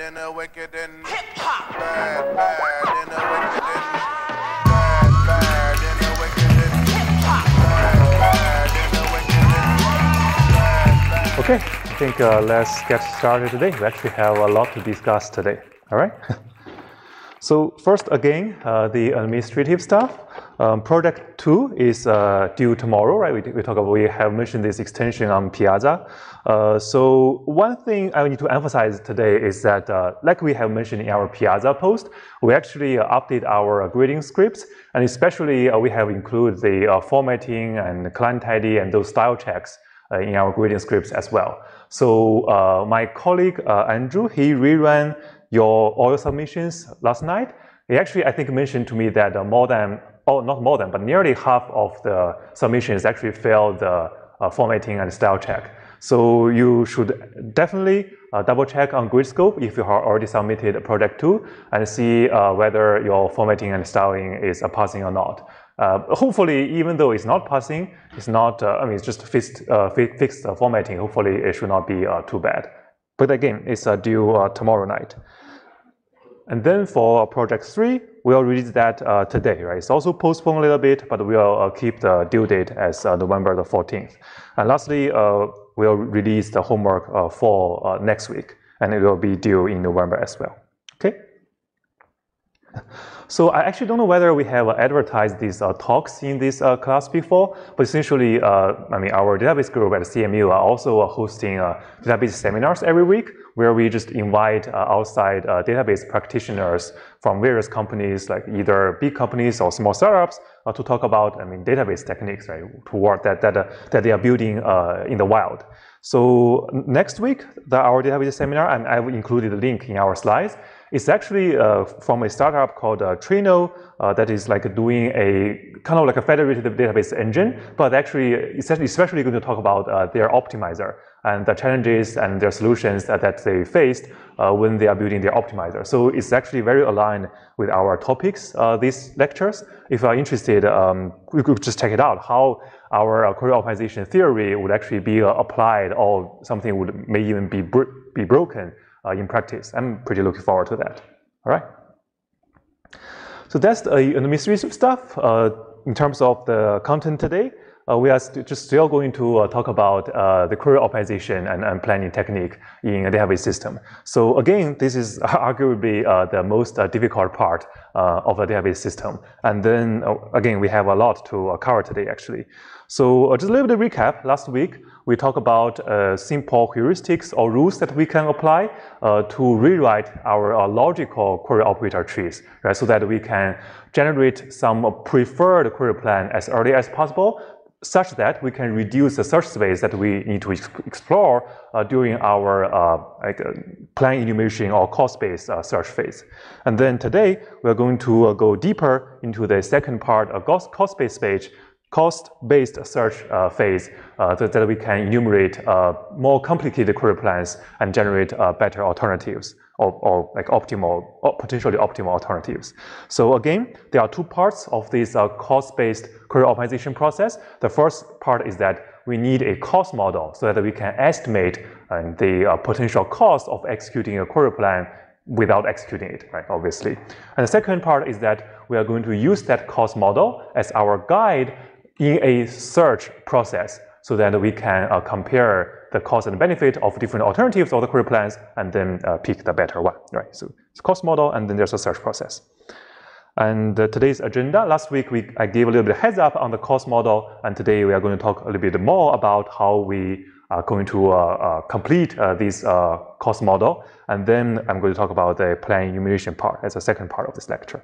and the wicked and hip hop. Bad, bad and the wicked and bad, bad and the wicked and hip hop. Bad, bad and the wicked and bad, bad. Okay, I think uh, let's get started today. We actually have a lot to discuss today. All right. so first, again, uh, the administrative stuff. Um, project two is uh, due tomorrow, right? We, we talk about we have mentioned this extension on Piazza. Uh, so one thing I need to emphasize today is that, uh, like we have mentioned in our Piazza post, we actually uh, update our grading scripts, and especially uh, we have included the uh, formatting and clang-tidy and those style checks in our grading scripts as well. So my colleague Andrew, he reran your your submissions last night. He actually, I think, mentioned to me that more than oh, not more than, but nearly half of the submissions actually failed the uh, formatting and style check. So you should definitely uh, double check on Gradescope if you have already submitted a project to and see uh, whether your formatting and styling is passing or not. Uh, hopefully, even though it's not passing, it's not, uh, I mean, it's just fixed, uh, fixed formatting. Hopefully, it should not be too bad. But again, it's due tomorrow night. And then for project three, we'll release that uh, today, right? It's also postponed a little bit, but we'll uh, keep the due date as uh, November the 14th. And lastly, uh, we'll release the homework uh, for uh, next week, and it will be due in November as well. Okay? So I actually don't know whether we have advertised these talks in this class before, but essentially, I mean, our database group at CMU are also hosting database seminars every week where we just invite outside database practitioners from various companies, like either big companies or small startups, to talk about, I mean, database techniques, right, to work that, that, that they are building in the wild. So next week, the, our database seminar, and I've included a link in our slides, it's actually uh, from a startup called uh, Trino uh, that is like doing a kind of like a federated database engine, but actually essentially especially going to talk about uh, their optimizer and the challenges and their solutions that, that they faced uh, when they are building their optimizer. So it's actually very aligned with our topics, uh, these lectures. If you are interested, um, we could just check it out, how our query optimization theory would actually be applied or something would may even be, be broken uh, in practice. I'm pretty looking forward to that. All right. So that's the administrative stuff. Uh, in terms of the content today, uh, we are st just still going to uh, talk about uh, the query optimization and, and, planning technique in a database system. So again, this is arguably uh, the most uh, difficult part uh, of a database system. And then again, we have a lot to cover today actually. So just a little bit of recap. Last week, we talked about simple heuristics or rules that we can apply to rewrite our logical query operator trees, right? So that we can generate some preferred query plan as early as possible such that we can reduce the search space that we need to explore uh, during our uh, like, uh, plan enumeration or cost-based uh, search phase. And then today, we're going to uh, go deeper into the second part of cost-based page, cost-based search uh, phase so that we can enumerate more complicated query plans and generate better alternatives or, or like optimal, or potentially optimal alternatives. So again, there are two parts of this uh, cost-based query optimization process. The first part is that we need a cost model so that we can estimate uh, the uh, potential cost of executing a query plan without executing it, right, obviously. And the second part is that we are going to use that cost model as our guide in a search process so that we can uh, compare the cost and benefit of different alternatives or the query plans, and then uh, pick the better one, right? So it's cost model, and then there's a search process. And uh, today's agenda, last week we, I gave a little bit of heads up on the cost model, and today we are going to talk a little bit more about how we are going to uh, uh complete uh, this uh, cost model, and then I'm going to talk about the plan enumeration part as a second part of this lecture.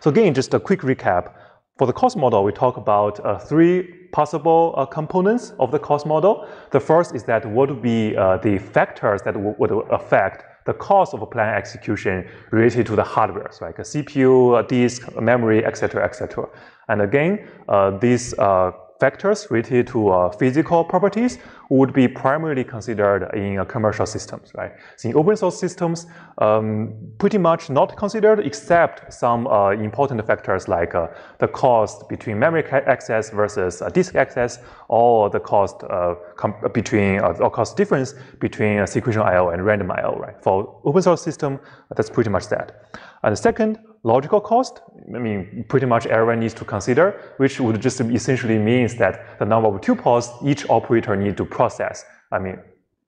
So again, just a quick recap. For the cost model, we talk about three possible uh, components of the cost model. The first is that what would be uh, the factors that would affect the cost of a plan execution related to the hardware, so like a CPU, a disk, a memory, etc., etc. And again, uh, these uh, factors related to uh, physical properties would be primarily considered in uh, commercial systems, right? So in open source systems, um, pretty much not considered except some uh, important factors like uh, the cost between memory access versus disk access, or the cost uh, between uh, or cost difference between sequential I/O and random I/O, right? For open source system, that's pretty much that. And the second, logical cost, I mean, pretty much everyone needs to consider, which would just essentially means that the number of tuples each operator need to process, I mean,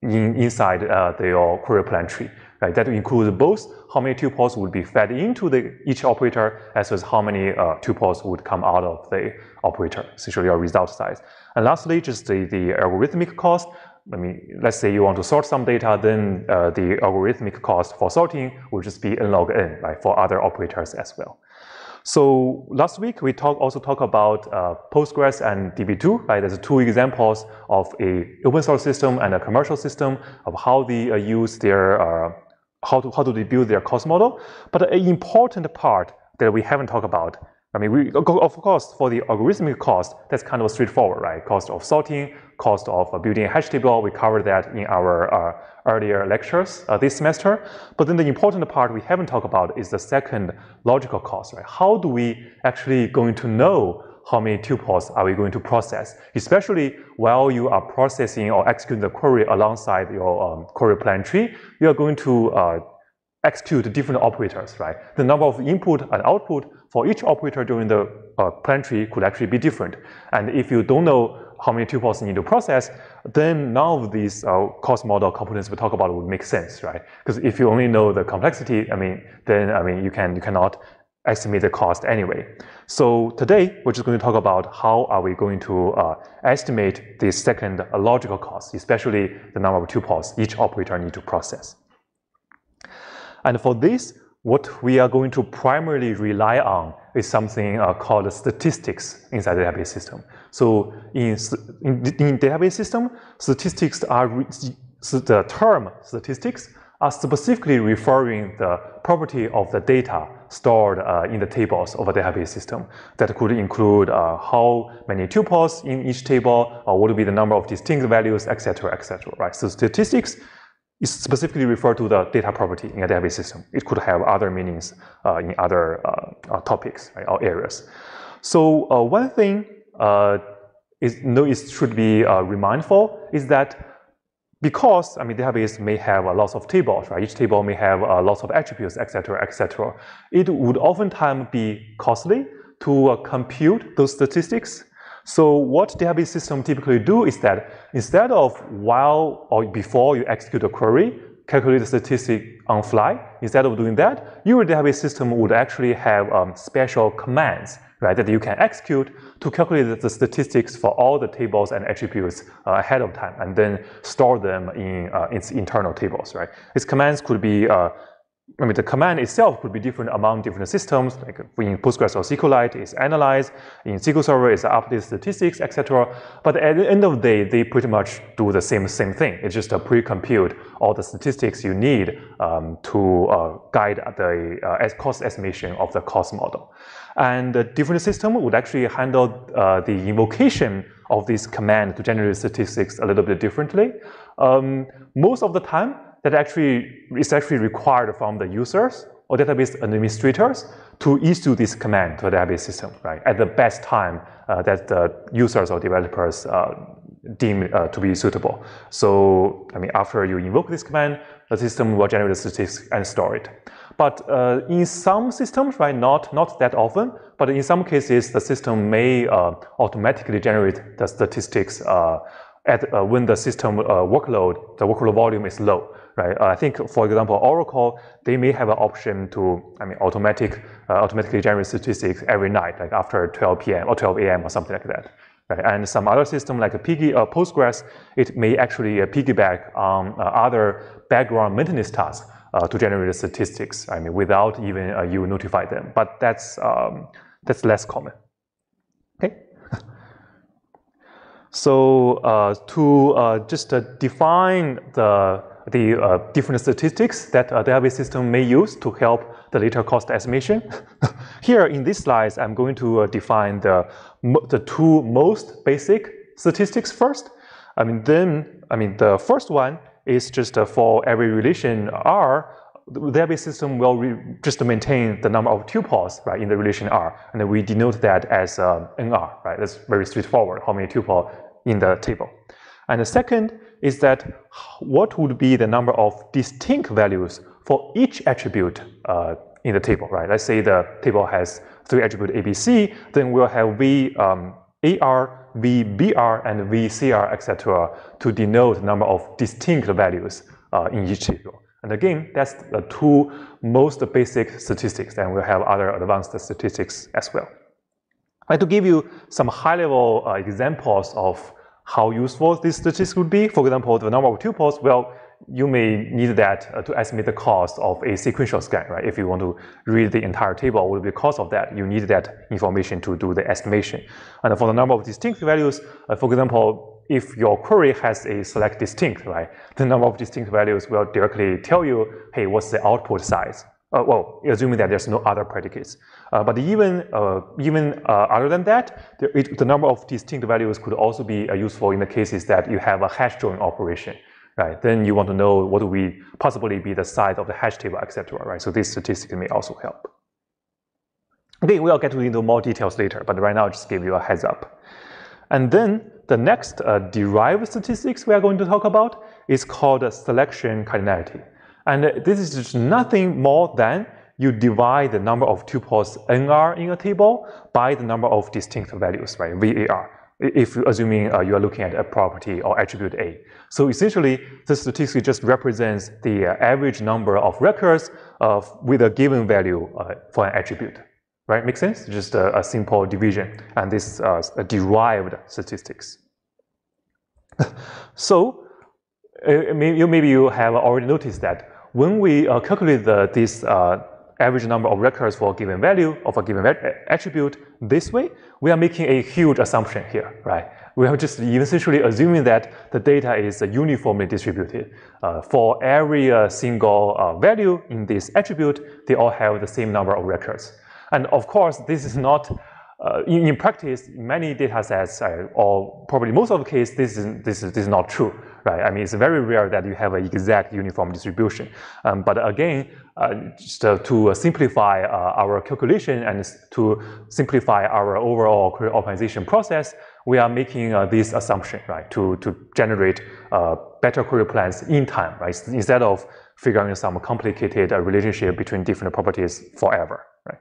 in, inside uh, your query plan tree. Right? That includes both how many tuples would be fed into the, each operator as well as how many uh, tuples would come out of the operator, essentially your result size. And lastly, just the, the algorithmic cost. I mean, let's say you want to sort some data, then uh, the algorithmic cost for sorting will just be n log n, right, for other operators as well. So last week we talk, also talked about uh, Postgres and DB2, right? There's two examples of a open source system and a commercial system of how they uh, use their, uh, how, to, how do they build their cost model. But an important part that we haven't talked about I mean, we, of course, for the algorithmic cost, that's kind of straightforward, right? Cost of sorting, cost of building a hash table, we covered that in our uh, earlier lectures uh, this semester. But then the important part we haven't talked about is the second logical cost, right? How do we actually going to know how many tuples are we going to process, especially while you are processing or executing the query alongside your um, query plan tree, you are going to uh, execute different operators, right? The number of input and output for each operator during the uh, plan tree could actually be different. And if you don't know how many tuples you need to process, then none of these uh, cost model components we talk about would make sense, right? Because if you only know the complexity, I mean, then I mean you can you cannot estimate the cost anyway. So today we're just going to talk about how are we going to uh, estimate the second logical cost, especially the number of tuples each operator need to process. And for this, what we are going to primarily rely on is something uh, called statistics inside the database system. So in, in, in database system, statistics are, the term statistics are specifically referring the property of the data stored uh, in the tables of a database system. That could include uh, how many tuples in each table, or what would be the number of distinct values, etc., etc. right? So statistics is specifically refer to the data property in a database system. It could have other meanings uh, in other uh, uh topics right, or areas. So uh, one thing uh, is no, it should be remindful is that because I mean database may have a lots of tables, right? Each table may have a lots of attributes, etc., etc. It would oftentimes be costly to compute those statistics so what database system typically do is that instead of while or before you execute a query, calculate the statistic on fly, instead of doing that, your database system would actually have um, special commands right, that you can execute to calculate the statistics for all the tables and attributes uh, ahead of time and then store them in uh, its internal tables, right? These commands could be uh, I mean, the command itself could be different among different systems. Like in Postgres or SQLite, it's analyze. In SQL Server, it's update statistics, etc. But at the end of the day, they pretty much do the same same thing. It's just a pre-compute all the statistics you need um, to uh, guide the uh, cost estimation of the cost model. And the different system would actually handle uh, the invocation of this command to generate statistics a little bit differently. Um, most of the time, that actually is actually required from the users or database administrators to issue this command to the database system, right? At the best time uh, that the users or developers uh, deem uh, to be suitable. So, I mean, after you invoke this command, the system will generate the statistics and store it. But uh, in some systems, right, not, not that often, but in some cases, the system may uh, automatically generate the statistics uh, at, when the system workload, the workload volume is low right? Uh, I think, for example, Oracle, they may have an option to, I mean, automatic, uh, automatically generate statistics every night, like after 12 p.m. or 12 a.m. or something like that. Right? And some other system like a Piggy, uh, Postgres, it may actually uh, piggyback on uh, other background maintenance tasks uh, to generate the statistics. I mean, without even you notify them. But that's um, that's less common. Okay. so to just define the the uh, different statistics that a database system may use to help the later cost estimation. Here in this slide, I'm going to uh, define the, the two most basic statistics first. I mean, then I mean, the first one is just uh, for every relation R, the database system will just maintain the number of tuples, right, in the relation R, and we denote that as uh, NR, right? That's very straightforward. How many tuples in the table? And the second is that what would be the number of distinct values for each attribute uh, in the table, right? Let's say the table has three attributes ABC, then we'll have V um, AR, VBR, and VCR, etc., to denote the number of distinct values uh, in each table. And again, that's the two most basic statistics, and we'll have other advanced statistics as well. I'd like to give you some high-level uh, examples of how useful this statistic would be. For example, the number of tuples, well, you may need that uh, to estimate the cost of a sequential scan, right? If you want to read the entire table, what will be the cost of that? You need that information to do the estimation. And for the number of distinct values, uh, for example, if your query has a select distinct, right, the number of distinct values will directly tell you, hey, what's the output size? Uh, well, assuming that there's no other predicates. Uh, but even uh, even uh, other than that, the, it, the, number of distinct values could also be uh, useful in the cases that you have a hash join operation right? Then you want to know what will possibly be the size of the hash table, etc., right? So this statistic may also help. Okay, we'll get into more details later, but right now I'll just give you a heads up. And then the next uh, derived statistics we are going to talk about is called selection cardinality. And this is just nothing more than you divide the number of tuples NR in a table by the number of distinct values, right? VAR if assuming uh, you are looking at a property or attribute A. So essentially, the statistic just represents the uh, average number of records with a given value uh, for an attribute. Right? Make sense? Just a, a simple division, and this is uh, a derived statistics. so uh, maybe you have already noticed that when we uh, calculate the, this average number of records for a given value of a given attribute this way, we are making a huge assumption here, right? We are just essentially assuming that the data is uniformly distributed. Uh, for every uh, single uh, value in this attribute, they all have the same number of records. And of course, this is not uh, in, in, practice, many data sets, uh, or probably most of the case, this is, this, is, this is not true, right? I mean, it's very rare that you have an exact uniform distribution. Um, but again, uh, just uh, to simplify uh, our calculation and to simplify our overall query optimization process, we are making uh, this assumption, right, to, to generate better query plans in time, right, instead of figuring some complicated relationship between different properties forever, right.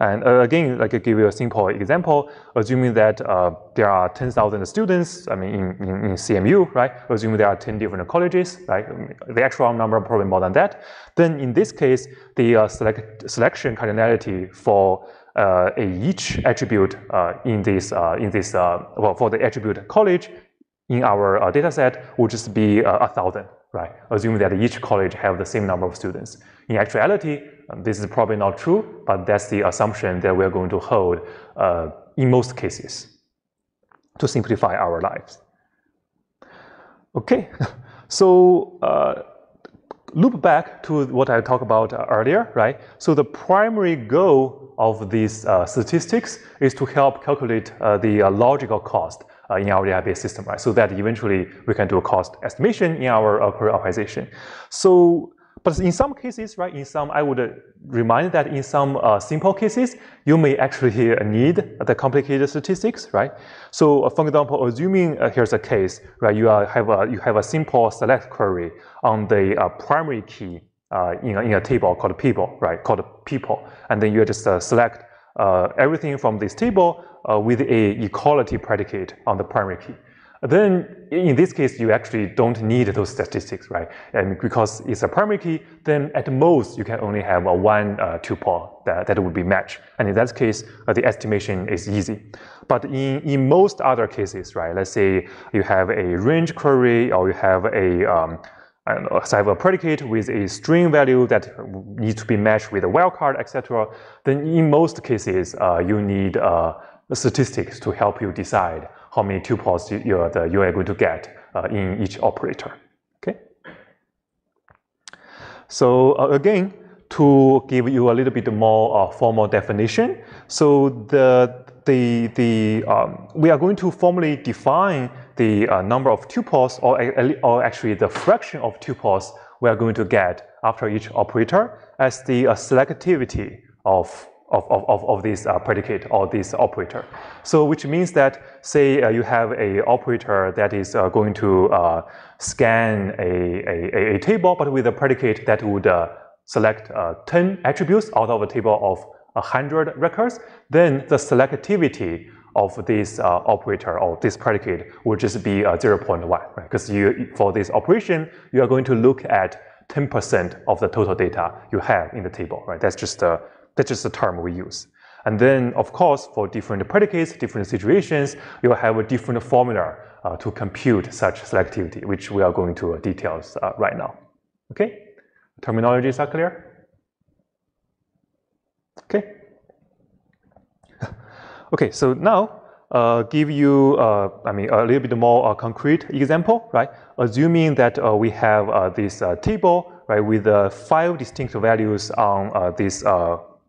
And uh, again, like I give you a simple example, assuming that uh, there are 10,000 students, I mean, in, in, in, CMU, right? Assuming there are 10 different colleges, right? The actual number probably more than that. Then in this case, the uh, select, selection cardinality for uh, a each attribute uh, in this, uh, in this well, for the attribute college in our data set would just be a thousand, right? Assuming that each college have the same number of students. In actuality, this is probably not true, but that's the assumption that we're going to hold uh, in most cases to simplify our lives. Okay, so uh, loop back to what I talked about earlier, right? So the primary goal of these uh, statistics is to help calculate uh, the uh, logical cost uh, in our database system, right? So that eventually we can do a cost estimation in our uh, query optimization. So but in some cases, right, in some, I would remind that in some uh, simple cases, you may actually need the complicated statistics, right? So uh, for example, assuming uh, here's a case, right, you have, a, you have a simple select query on the uh, primary key uh, in, a, in a table called people, right, called people. And then you just uh, select everything from this table with a equality predicate on the primary key. Then in this case, you actually don't need those statistics, right? And because it's a primary key, then at most you can only have a one uh, tuple that, that would be matched. And in that case, uh, the estimation is easy. But in, in most other cases, right, let's say you have a range query or you have a um, know, have a predicate with a string value that needs to be matched with a wildcard, etc. Then in most cases, uh, you need uh, statistics to help you decide how many tuples you, you, are, you are going to get uh, in each operator. Okay. So uh, again, to give you a little bit more uh, formal definition, so the the the um, we are going to formally define the uh, number of tuples, or, or actually the fraction of tuples we are going to get after each operator as the uh, selectivity of of, of, of this uh, predicate or this operator. So which means that say uh, you have a operator that is uh, going to uh, scan a, a, a, table, but with a predicate that would uh, select uh, 10 attributes out of a table of 100 records, then the selectivity of this operator or this predicate would just be 0.1, right? Because you, for this operation, you are going to look at 10% of the total data you have in the table, right? That's just a that's just the term we use. And then, of course, for different predicates, different situations, you'll have a different formula uh, to compute such selectivity, which we are going to uh, details uh, right now. Okay? Terminologies are clear? Okay. okay, so now uh, give you, uh, I mean, a little bit more uh, concrete example, right? Assuming that uh, we have this table, right, with five distinct values on this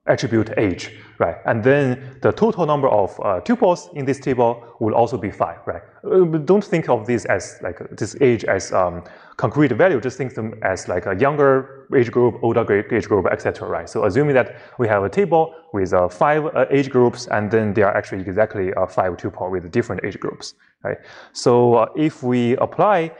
attribute age, right? And then the total number of uh, tuples in this table will also be five, right? Uh, don't think of this as like this age as um, concrete value. Just think them as like a younger age group, older age group, etc. Right? So assuming that we have a table with uh, five uh, age groups, and then there are actually exactly uh, five tuple with different age groups, right? So uh, if we apply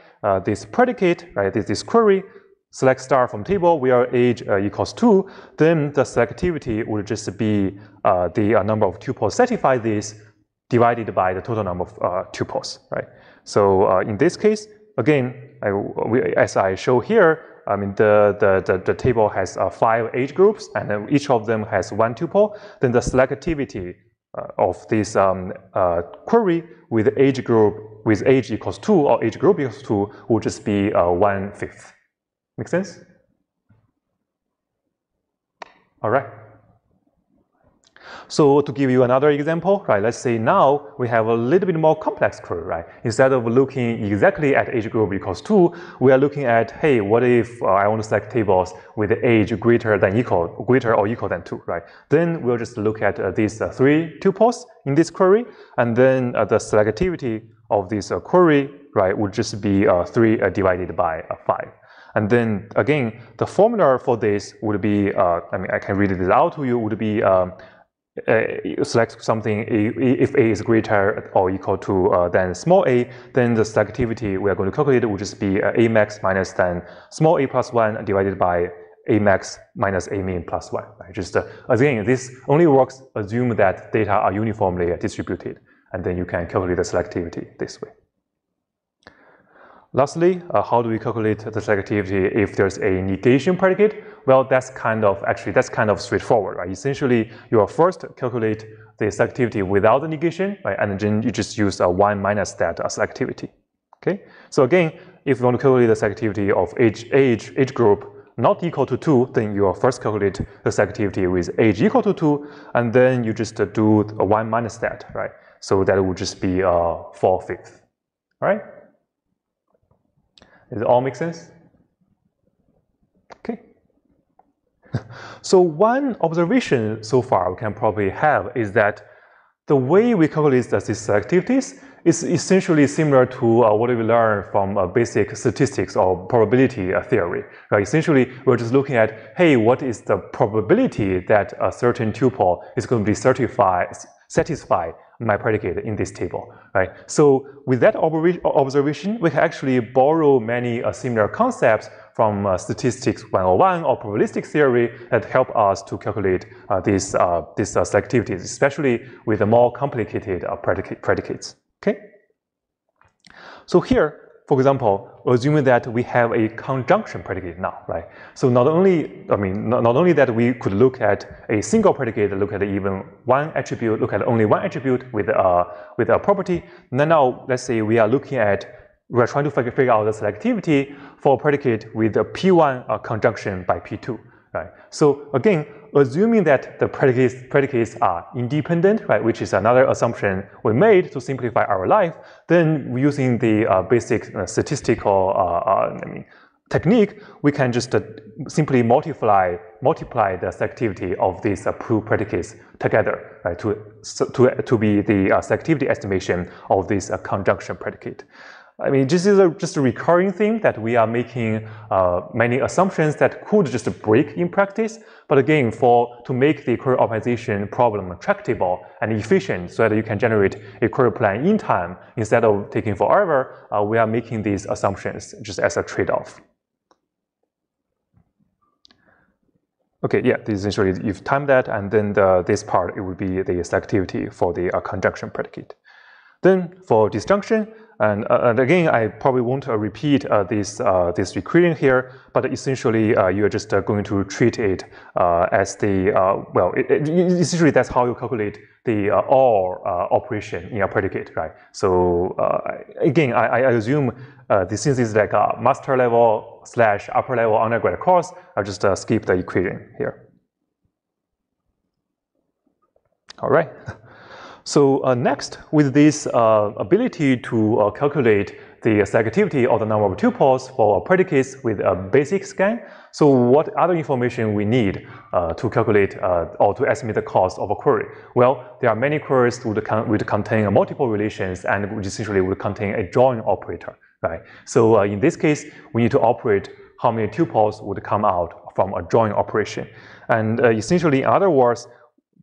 this predicate, right, this, this query, select star from table where age uh, equals 2, then the selectivity would just be uh, the uh, number of tuples satisfy this divided by the total number of uh, tuples, right? So uh, in this case, again, I, we, as I show here, I mean, the, the, the, the table has uh, five age groups, and each of them has one tuple. Then the selectivity of this um, query with age group with age equals 2 or age group equals 2 would just be one fifth. Make sense? All right. So to give you another example, right, let's say now we have a little bit more complex query, right? Instead of looking exactly at age group equals 2, we are looking at, hey, what if uh, I want to select tables with age greater than equal, greater or equal than 2, right? Then we'll just look at uh, these uh, three tuples in this query, and then uh, the selectivity of this uh, query, right, would just be uh, 3 divided by 5. And then again, the formula for this would be, uh, I mean, I can read this out to you, would be um, uh, select something if a is greater or equal to uh, than small a, then the selectivity we are going to calculate would just be uh, a max minus than small a plus 1 divided by a max minus a min plus 1. Right? Just uh, again, this only works assume that data are uniformly distributed, and then you can calculate the selectivity this way. Lastly, uh, how do we calculate the selectivity if there's a negation predicate? Well, that's kind of, actually, that's kind of straightforward, right? Essentially, you first calculate the selectivity without the negation, right? And then you just use a 1 minus that uh, selectivity, okay? So again, if you want to calculate the selectivity of age, age, age group not equal to 2, then you first calculate the selectivity with age equal to 2, and then you just do a 1 minus that, right? So that would just be uh, 4 fifths, right? Does it all make sense? Okay. so one observation so far we can probably have is that the way we calculate these activities is essentially similar to uh, what we learned from uh, basic statistics or probability uh, theory. Right? Essentially, we're just looking at, hey, what is the probability that a certain tuple is going to be certified, satisfy my predicate in this table, right? So with that observation, we can actually borrow many uh, similar concepts from uh, statistics 101 or probabilistic theory that help us to calculate uh, these, uh, these uh, selectivities, especially with the more complicated uh, predicates, okay? So here, for example, assuming that we have a conjunction predicate now, right? So not only, I mean, not, not only that we could look at a single predicate, look at even one attribute, look at only one attribute with a, with a property. Now, let's say we are looking at, we're trying to figure, figure out the selectivity for a predicate with a P1 uh, conjunction by P2, right? So again, assuming that the predicates, predicates are independent, right, which is another assumption we made to simplify our life, then using the uh, basic uh, statistical uh, uh, I mean, technique, we can just uh, simply multiply multiply the selectivity of these proof predicates together, right, to to to be the selectivity estimation of this conjunction predicate. I mean, this is a, just a recurring thing that we are making uh, many assumptions that could just break in practice. But again, for to make the query optimization problem tractable and efficient so that you can generate a query plan in time instead of taking forever, uh, we are making these assumptions just as a trade-off. Okay, yeah, this is essentially you've timed that, and then the, this part, it would be the selectivity for the uh, conjunction predicate. Then for disjunction, and, uh, and, again, I probably won't uh, repeat uh, this, uh, this recurring here, but essentially uh, you're just uh, going to treat it as the, well, it, it, essentially that's how you calculate the OR operation in a predicate, right? So again, I, I assume this is like a master level slash upper level undergrad course, I'll just skip the equation here. All right. So uh, next, with this uh, ability to uh, calculate the selectivity of the number of tuples for a predicates with a basic scan, so what other information we need uh, to calculate uh, or to estimate the cost of a query? Well, there are many queries would, con would contain multiple relations and which essentially would contain a join operator, right? So uh, in this case, we need to operate how many tuples would come out from a join operation. And essentially, in other words,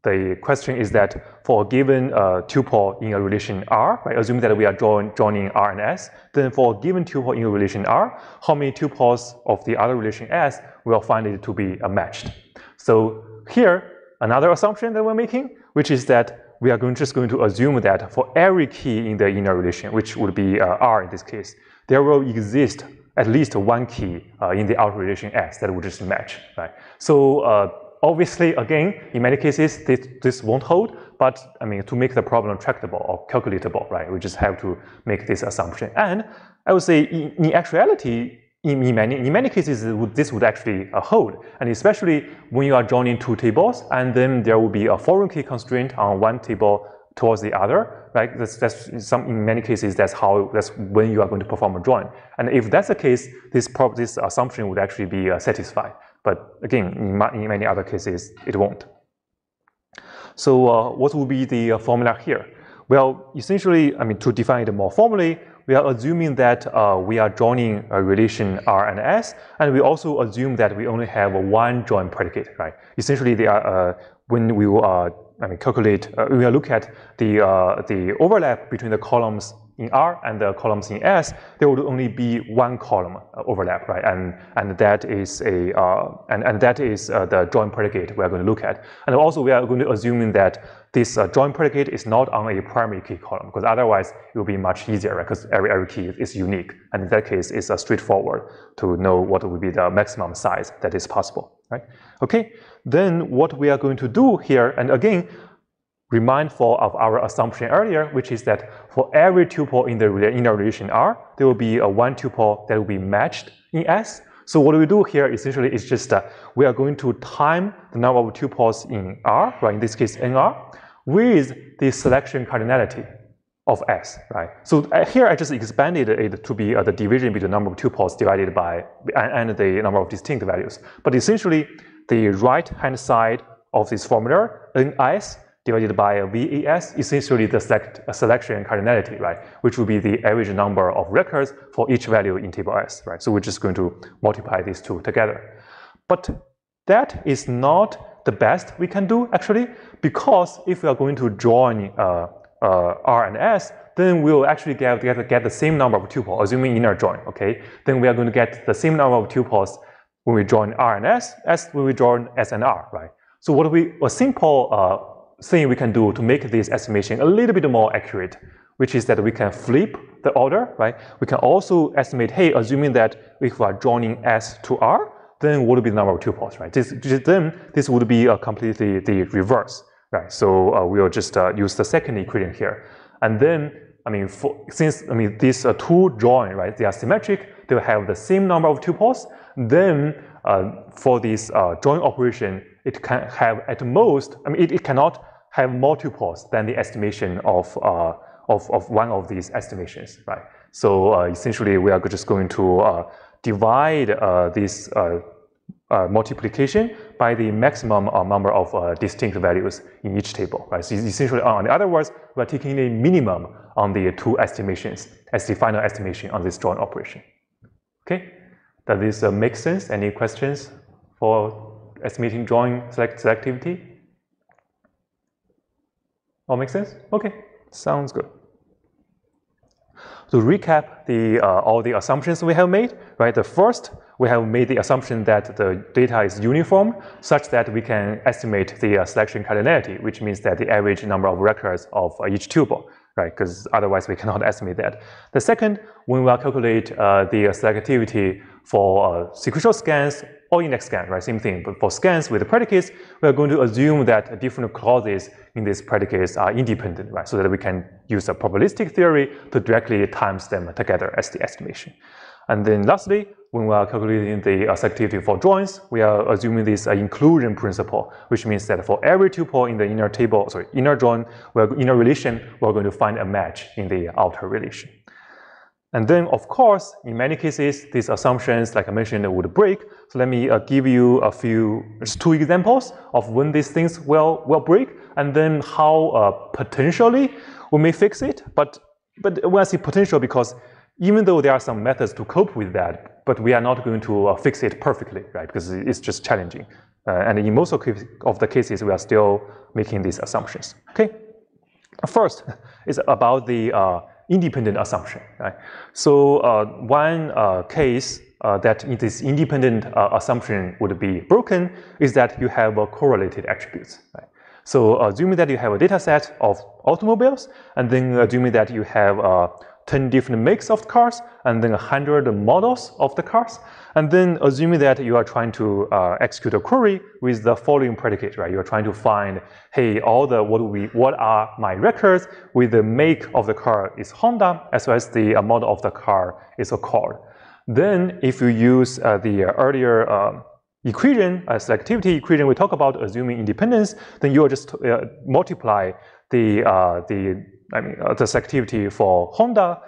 the question is that for a given uh, tuple in a relation R, right, assume that we are join, joining R and S, then for a given tuple in a relation R, how many tuples of the other relation S will find it to be uh, matched. So here, another assumption that we're making, which is that we are going, just going to assume that for every key in the inner relation, which would be uh, R in this case, there will exist at least one key uh, in the outer relation S that would just match, right? So uh, obviously, again, in many cases, this, this won't hold, but I mean, to make the problem tractable or calculatable, right, we just have to make this assumption. And I would say in, in actuality, in, in, many, in many cases, this would actually uh, hold. And especially when you are joining two tables, and then there will be a foreign key constraint on one table towards the other, right? That's, that's some, in many cases, that's how, that's when you are going to perform a join. And if that's the case, this, this assumption would actually be uh, satisfied. But again, in, in many other cases, it won't. So uh, what would be the uh, formula here? Well, essentially, I mean, to define it more formally, we are assuming that uh, we are joining a relation R and S, and we also assume that we only have one join predicate, right? Essentially, they are, uh, when we uh, I mean, calculate, uh, we will look at the, the overlap between the columns in R and the columns in S, there would only be one column uh, overlap, right? And and that is a uh, and and that is uh, the join predicate we are going to look at. And also we are going to assume that this uh, join predicate is not on a primary key column because otherwise it will be much easier, right? Because every every key is unique, and in that case, it's uh, straightforward to know what would be the maximum size that is possible, right? Okay. Then what we are going to do here, and again, remindful of our assumption earlier, which is that for every tuple in the inner relation R, there will be a one tuple that will be matched in S. So what we do here essentially is just uh, we are going to time the number of tuples in R, right, in this case NR, with the selection cardinality of S, right? So uh, here I just expanded it to be uh, the division between the number of tuples divided by and, and the number of distinct values. But essentially, the right hand side of this formula, NS, divided by a VAS, essentially the select, selection cardinality, right? Which will be the average number of records for each value in table S, right? So we're just going to multiply these two together. But that is not the best we can do actually, because if we are going to join uh, uh, R and S, then we'll actually get, get, get the same number of tuples, assuming inner join, okay? Then we are going to get the same number of tuples when we join R and S as when we join S and R, right? So what we, a simple uh, thing we can do to make this estimation a little bit more accurate, which is that we can flip the order, right? We can also estimate, hey, assuming that if we are joining S to R, then what would be the number of tuples, right? This, then this would be a completely the reverse, right? So uh, we'll just uh, use the second equation here. And then, I mean, for, since, I mean, these uh, two join, right, they are symmetric, they will have the same number of tuples, then uh, for this uh, join operation, it can have at most, I mean, it, it cannot have multiples than the estimation of, uh, of, of one of these estimations, right? So uh, essentially, we are just going to uh, divide uh, this uh, uh, multiplication by the maximum number of distinct values in each table, right? So essentially, in other words, we're taking a minimum on the two estimations as the final estimation on this join operation. Okay, does this make sense? Any questions for estimating join select selectivity? All make sense? Okay, sounds good. To recap the, uh, all the assumptions we have made, right? The first, we have made the assumption that the data is uniform such that we can estimate the uh, selection cardinality, which means that the average number of records of uh, each tuple, right? Because otherwise we cannot estimate that. The second, when we calculate uh, the selectivity for uh, sequential scans or index scan, right? Same thing. But for scans with predicates, we are going to assume that different clauses in these predicates are independent, right? So that we can use a probabilistic theory to directly times them together as the estimation. And then lastly, when we are calculating the uh, selectivity for joins, we are assuming this uh, inclusion principle, which means that for every tuple in the inner table, sorry, inner join, inner relation, we're going to find a match in the outer relation. And then, of course, in many cases, these assumptions, like I mentioned, would break. So let me uh, give you a few, just two examples of when these things will, will break, and then how uh, potentially we may fix it. But, but when I say potential, because even though there are some methods to cope with that, but we are not going to uh, fix it perfectly, right? Because it's just challenging. Uh, and in most of the cases, we are still making these assumptions. Okay. First is about the uh, independent assumption. Right? So uh, one uh, case uh, that this independent uh, assumption would be broken is that you have correlated attributes. Right? So assuming that you have a data set of automobiles, and then assuming that you have 10 different makes of cars, and then 100 models of the cars, and then assuming that you are trying to uh, execute a query with the following predicate, right? You're trying to find, hey, all the what we what are my records with the make of the car is Honda, as well as the uh, model of the car is Accord. Then, if you use uh, the earlier um, equation, uh, selectivity equation we talk about assuming independence, then you will just uh, multiply the uh, the I mean the selectivity for Honda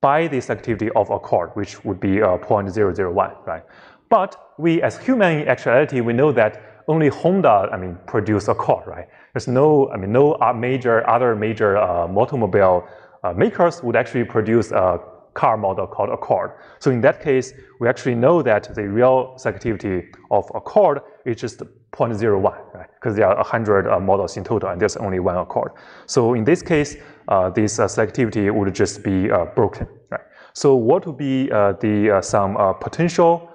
by this activity of a Accord, which would be uh, 0.001, right? But we as human in actuality, we know that only Honda, I mean, produce a Accord, right? There's no, I mean, no major, other major uh, automobile uh, makers would actually produce a car model called Accord. So in that case, we actually know that the real selectivity of Accord is just 0.01, right? Because there are 100 uh, models in total and there's only one Accord. So in this case, uh, this uh, selectivity would just be uh, broken. Right? So what would be the some potential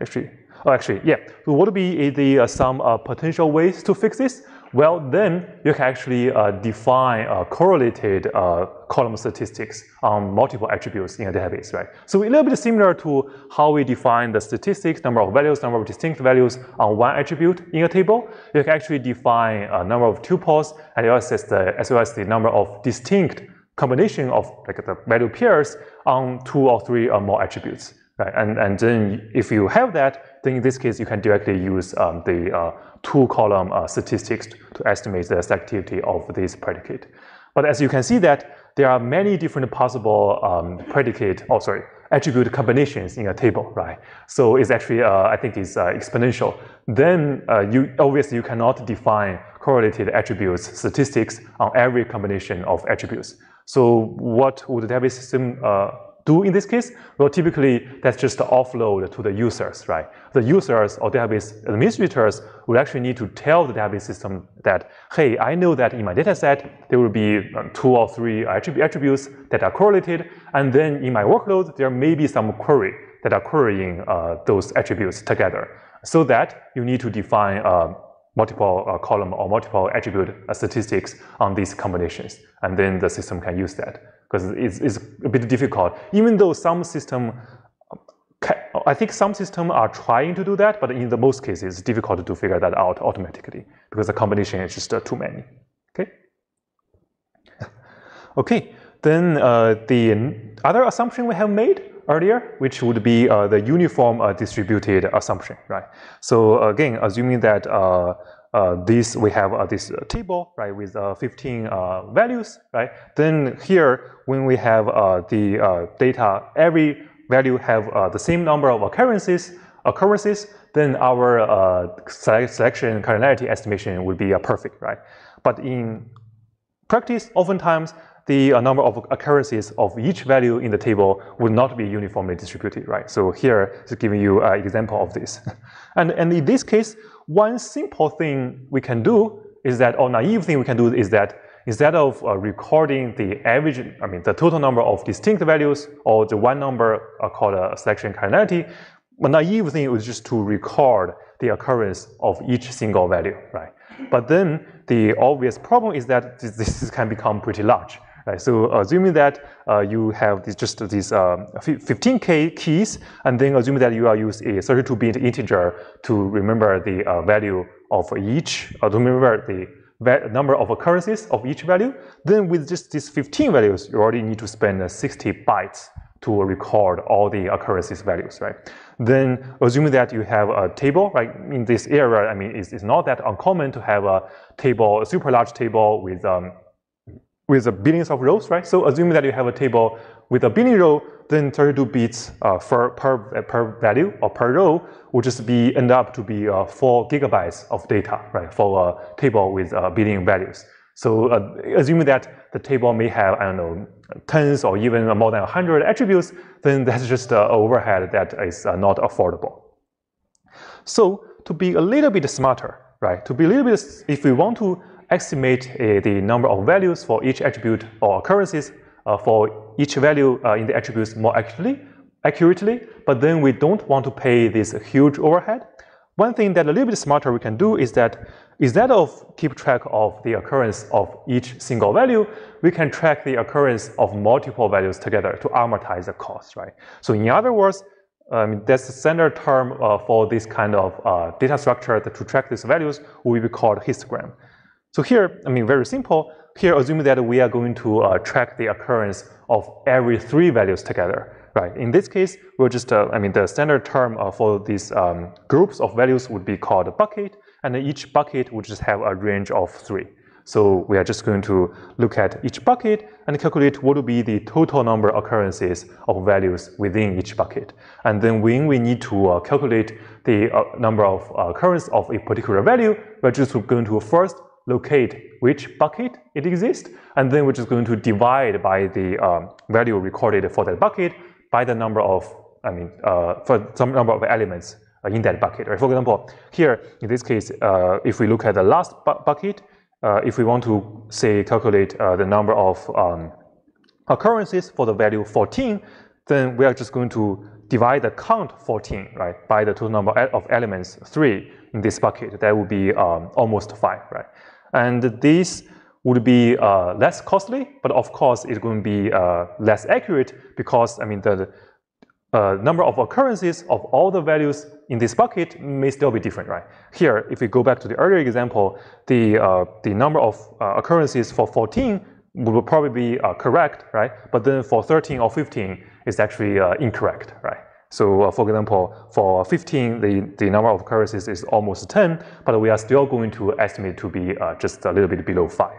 actually Oh, actually, yeah. So what would be the uh, some uh, potential ways to fix this? Well, then you can actually uh, define uh, correlated uh, column statistics on multiple attributes in a database, right? So a little bit similar to how we define the statistics, number of values, number of distinct values on one attribute in a table. You can actually define a number of tuples as well as the, as well as the number of distinct combination of like the value pairs on two or three or more attributes. Right? And, and then if you have that, then in this case, you can directly use um, the uh, two-column uh, statistics to estimate the selectivity of this predicate. But as you can see that there are many different possible um, predicate, oh sorry, attribute combinations in a table, right? So it's actually, uh, I think it's uh, exponential. Then uh, you obviously you cannot define correlated attributes statistics on every combination of attributes. So what would the database system uh, do in this case? Well, typically that's just offload to the users, right? The users or database administrators will actually need to tell the database system that, hey, I know that in my data set, there will be um, two or three attributes that are correlated. And then in my workload, there may be some query that are querying uh, those attributes together. So that you need to define uh, multiple uh, column or multiple attribute statistics on these combinations. And then the system can use that because it's, it's a bit difficult. Even though some system, I think some system are trying to do that, but in the most cases, it's difficult to figure that out automatically because the combination is just uh, too many. Okay. okay. Then uh, the other assumption we have made earlier, which would be uh, the uniform uh, distributed assumption, right? So again, assuming that uh, this we have uh, this uh, table right with uh, 15 values right then here when we have the data every value have uh, the same number of occurrences, occurrences, then our uh, selection cardinality estimation would be uh, perfect, right? But in practice, oftentimes the uh, number of occurrences of each value in the table would not be uniformly distributed, right? So here is giving you an example of this. and, and in this case, one simple thing we can do is that, or naive thing we can do is that instead of uh, recording the average, I mean, the total number of distinct values or the one number uh, called a selection cardinality, a naive thing is just to record the occurrence of each single value, right? But then the obvious problem is that this, this can become pretty large. Right, so assuming that uh, you have this, just these uh, 15k keys, and then assuming that you are use a 32-bit integer to remember the uh, value of each, to remember the number of occurrences of each value, then with just these 15 values, you already need to spend uh, 60 bytes to record all the occurrences values, right? Then assuming that you have a table, right? In this area, I mean, it's, it's not that uncommon to have a table, a super large table with um, with a billions of rows, right? So assuming that you have a table with a billion row, then 32 bits uh, per, per, per value or per row would just be end up to be uh, four gigabytes of data, right? For a table with a billion values. So uh, assuming that the table may have, I don't know, tens or even more than 100 attributes, then that's just an overhead that is uh, not affordable. So to be a little bit smarter, right? To be a little bit, if we want to estimate uh, the number of values for each attribute or occurrences uh, for each value uh, in the attributes more accurately, accurately, but then we don't want to pay this huge overhead. One thing that a little bit smarter we can do is that instead of keep track of the occurrence of each single value, we can track the occurrence of multiple values together to amortize the cost, right? So in other words, um, that's the standard term uh, for this kind of uh, data structure to track these values will be called histogram. So here, I mean, very simple. Here, assuming that we are going to uh, track the occurrence of every three values together, right? In this case, we'll just, uh, I mean, the standard term uh, for these um, groups of values would be called a bucket, and each bucket would just have a range of three. So we are just going to look at each bucket and calculate what will be the total number of occurrences of values within each bucket. And then when we need to uh, calculate the uh, number of uh, occurrence of a particular value, we're just going to first locate which bucket it exists, and then we're just going to divide by the um, value recorded for that bucket by the number of, I mean, uh, for some number of elements uh, in that bucket. Right? For example, here in this case, uh, if we look at the last bu bucket, uh, if we want to say calculate uh, the number of um, occurrences for the value 14, then we are just going to divide the count 14, right, by the total number of elements 3 in this bucket. That would be um, almost 5, right? And this would be uh, less costly, but of course it's going to be uh, less accurate because I mean the uh, number of occurrences of all the values in this bucket may still be different, right? Here, if we go back to the earlier example, the uh, the number of uh, occurrences for 14 would probably be uh, correct, right? But then for 13 or 15, it's actually incorrect, right? So uh, for example, for 15, the, the number of occurrences is almost 10, but we are still going to estimate to be uh, just a little bit below 5.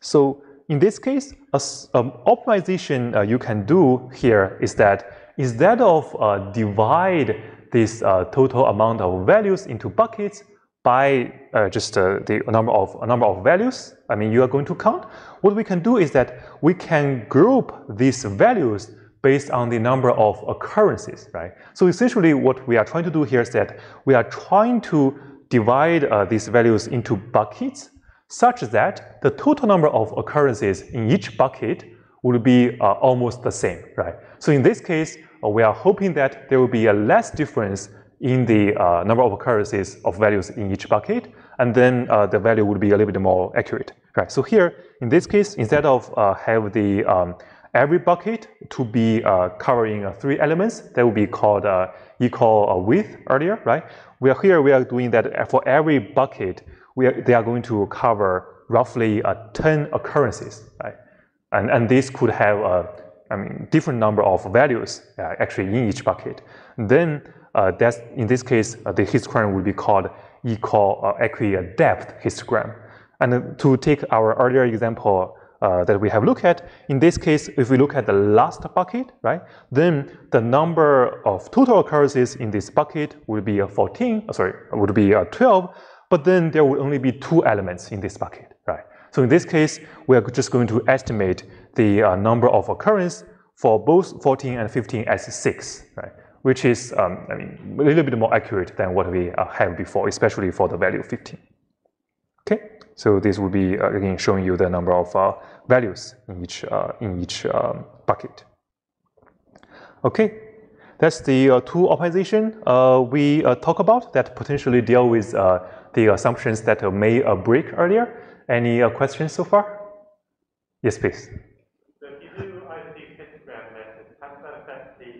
So in this case, an um, optimization uh, you can do here is that instead of uh, divide this uh, total amount of values into buckets by uh, just the number of number of values, I mean you are going to count, what we can do is that we can group these values based on the number of occurrences, right? So essentially what we are trying to do here is that we are trying to divide uh, these values into buckets such that the total number of occurrences in each bucket will be uh, almost the same, right? So in this case, uh, we are hoping that there will be a less difference in the uh, number of occurrences of values in each bucket, and then uh, the value would be a little bit more accurate, right? So here, in this case, instead of uh, have the um, every bucket to be uh, covering uh, three elements that will be called uh, equal uh, width earlier, right? We are here, we are doing that for every bucket, we are, they are going to cover roughly uh, 10 occurrences, right? And, and this could have a uh, I mean, different number of values actually in each bucket. Then that's, in this case, the histogram will be called equal uh, depth histogram. And to take our earlier example, uh, that we have looked at. In this case, if we look at the last bucket, right, then the number of total occurrences in this bucket would be a 14, uh, sorry, would be a 12, but then there would only be two elements in this bucket, right? So in this case, we are just going to estimate the uh, number of occurrence for both 14 and 15 as 6, right? Which is, um, I mean, a little bit more accurate than what we uh, have before, especially for the value 15. Okay, so this will be uh, again showing you the number of uh, values in each uh, in each um, bucket. Okay, that's the uh, two optimization uh, we uh, talk about that potentially deal with the assumptions that may break earlier. Any questions so far? Yes, please. So if you do the histogram method, how does that affect the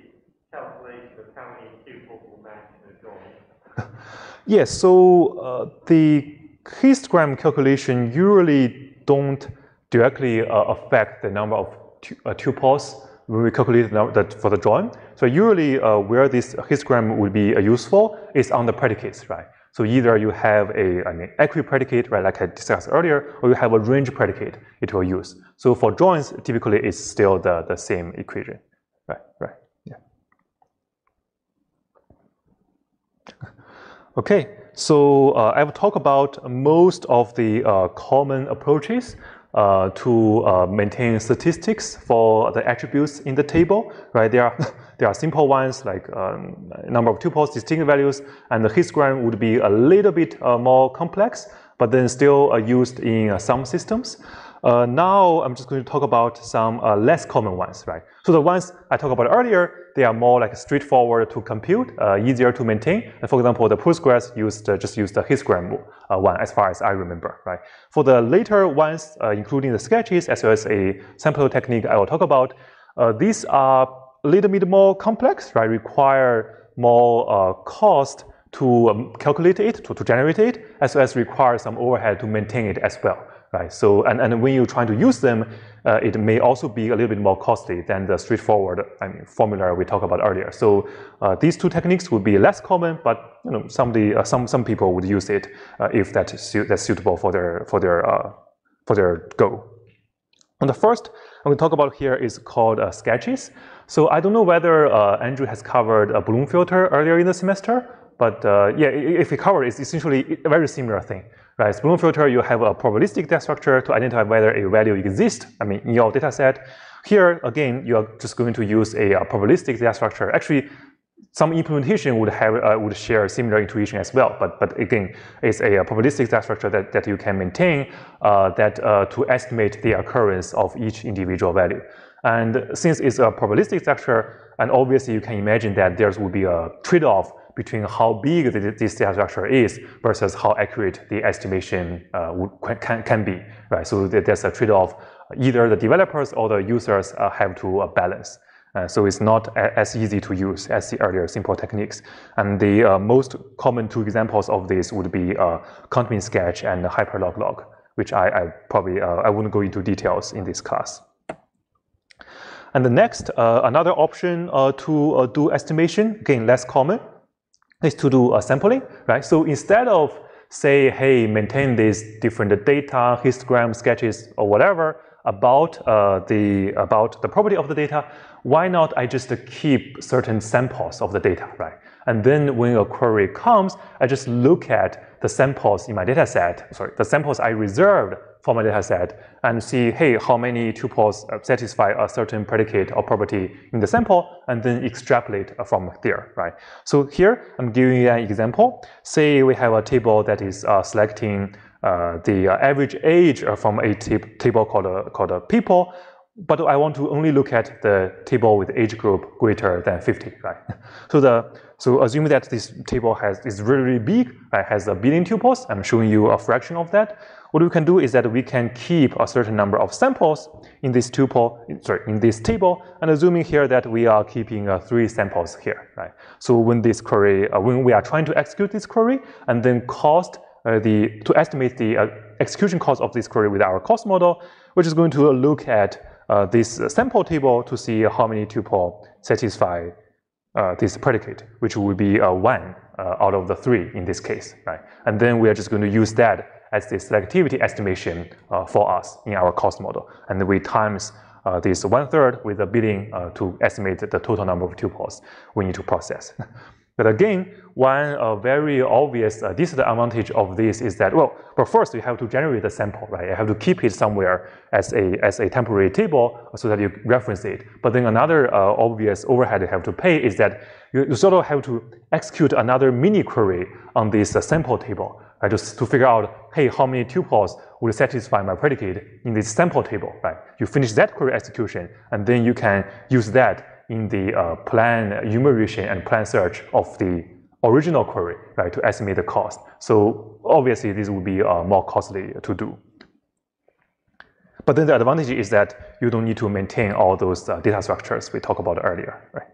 calculation of how many tuples will match in a join? yes, so the histogram calculation usually don't directly uh, affect the number of uh, tuples when we calculate that for the join. So usually uh, where this histogram would be uh, useful is on the predicates, right? So either you have a I mean, equi-predicate, right, like I discussed earlier, or you have a range predicate it will use. So for joins, typically it's still the, the same equation, right, right, yeah. Okay, so uh, I will talk about most of the uh, common approaches uh, to uh, maintain statistics for the attributes in the table. Right, there are there are simple ones like um, number of tuples, distinct values, and the histogram would be a little bit uh, more complex, but then still uh, used in some systems. Uh, now I'm just going to talk about some uh, less common ones, right? So the ones I talked about earlier, they are more like straightforward to compute, uh, easier to maintain. And for example, the Postgres used uh, just used the histogram uh, one, as far as I remember, right? For the later ones, uh, including the sketches as well as a sample technique I will talk about, these are a little bit more complex, right? Require more cost to um, calculate it, to, to generate it, as well as require some overhead to maintain it as well right? So, and, and when you're trying to use them, uh, it may also be a little bit more costly than the straightforward I mean, formula we talked about earlier. So uh, these two techniques would be less common, but you know, somebody, uh, some, some people would use it uh, if that's, su that's suitable for their, for, their, uh, for their goal. And the first I'm going to talk about here is called uh, sketches. So I don't know whether Andrew has covered a Bloom filter earlier in the semester, but yeah, if he covered, it's essentially a very similar thing right? Bloom filter, you have a probabilistic data structure to identify whether a value exists, I mean, in your data set. Here, again, you are just going to use a, a probabilistic data structure. Actually, some implementation would have uh, would share similar intuition as well, but but again, it's a, probabilistic data structure that, that you can maintain uh, that uh, to estimate the occurrence of each individual value. And since it's a probabilistic structure, and obviously you can imagine that there will be a trade-off between how big this data structure is versus how accurate the estimation uh, can, can be, right? So there's a trade-off. Either the developers or the users uh, have to uh, balance. Uh, so it's not as easy to use as the earlier simple techniques. And the uh, most common two examples of this would be uh, count sketch and HyperLogLog, which I, I probably I wouldn't go into details in this class. And the next, another option to do estimation, again less common, is to do a sampling, right? So instead of say, hey, maintain these different data, histogram, sketches, or whatever about uh, the about the property of the data, why not I just keep certain samples of the data, right? And then when a query comes, I just look at the samples in my data set, sorry, the samples I reserved for my data set and see, hey, how many tuples uh, satisfy a certain predicate or property in the sample, and then extrapolate from there, right? So here, I'm giving you an example. Say we have a table that is uh, selecting uh, the uh, average age uh, from a table called, a, called a people, but I want to only look at the table with age group greater than 50, right? So the so assume that this table has is really, really big, right, has a billion tuples, I'm showing you a fraction of that. What we can do is that we can keep a certain number of samples in this tuple, sorry, in this table, and assuming here that we are keeping uh, three samples here, right? So when this query, uh, when we are trying to execute this query, and then cost uh, the to estimate the uh, execution cost of this query with our cost model, which is going to look at uh, this sample table to see how many tuple satisfy uh, this predicate, which would be one out of the three in this case, right? And then we are just going to use that as the selectivity estimation uh, for us in our cost model. And we times uh, this one third with a billion uh, to estimate the total number of tuples we need to process. But again, one uh, very obvious uh, disadvantage of this is that, well, but first you have to generate the sample, right? You have to keep it somewhere as a, as a temporary table so that you reference it. But then another uh, obvious overhead you have to pay is that you, you, sort of have to execute another mini query on this sample table, right? Just to figure out, hey, how many tuples will satisfy my predicate in this sample table, right? You finish that query execution, and then you can use that in the uh, plan enumeration and plan search of the original query, right, to estimate the cost. So obviously this would be uh, more costly to do. But then the advantage is that you don't need to maintain all those uh, data structures we talked about earlier, right?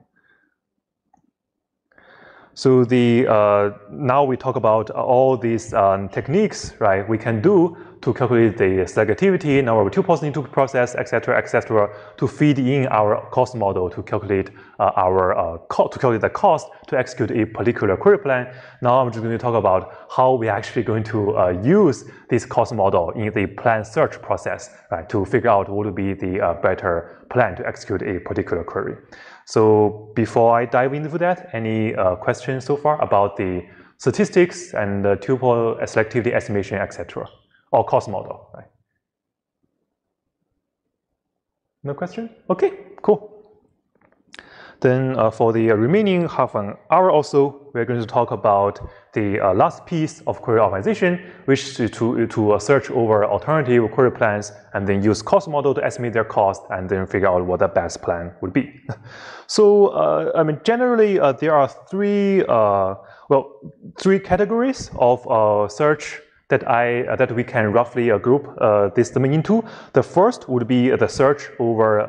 So the uh, now we talk about all these um, techniques, right? We can do to calculate the selectivity, number of tuples need to process, etc., etc., to feed in our cost model to calculate uh, our uh, to calculate the cost to execute a particular query plan. Now I'm just going to talk about how we're actually going to uh, use this cost model in the plan search process, right? To figure out what would be the uh, better plan to execute a particular query. So before I dive into that, any uh, questions so far about the statistics and the tuple selectivity estimation, etc., or cost model, right? No question? Okay, cool. Then uh, for the remaining half an hour or so, we're going to talk about the uh, last piece of query optimization, which is to, to uh, search over alternative query plans and then use cost model to estimate their cost and then figure out what the best plan would be. so, uh, I mean, generally, uh, there are three, uh, well, three categories of search that I uh, that we can roughly uh, group uh, this domain into. The first would be the search over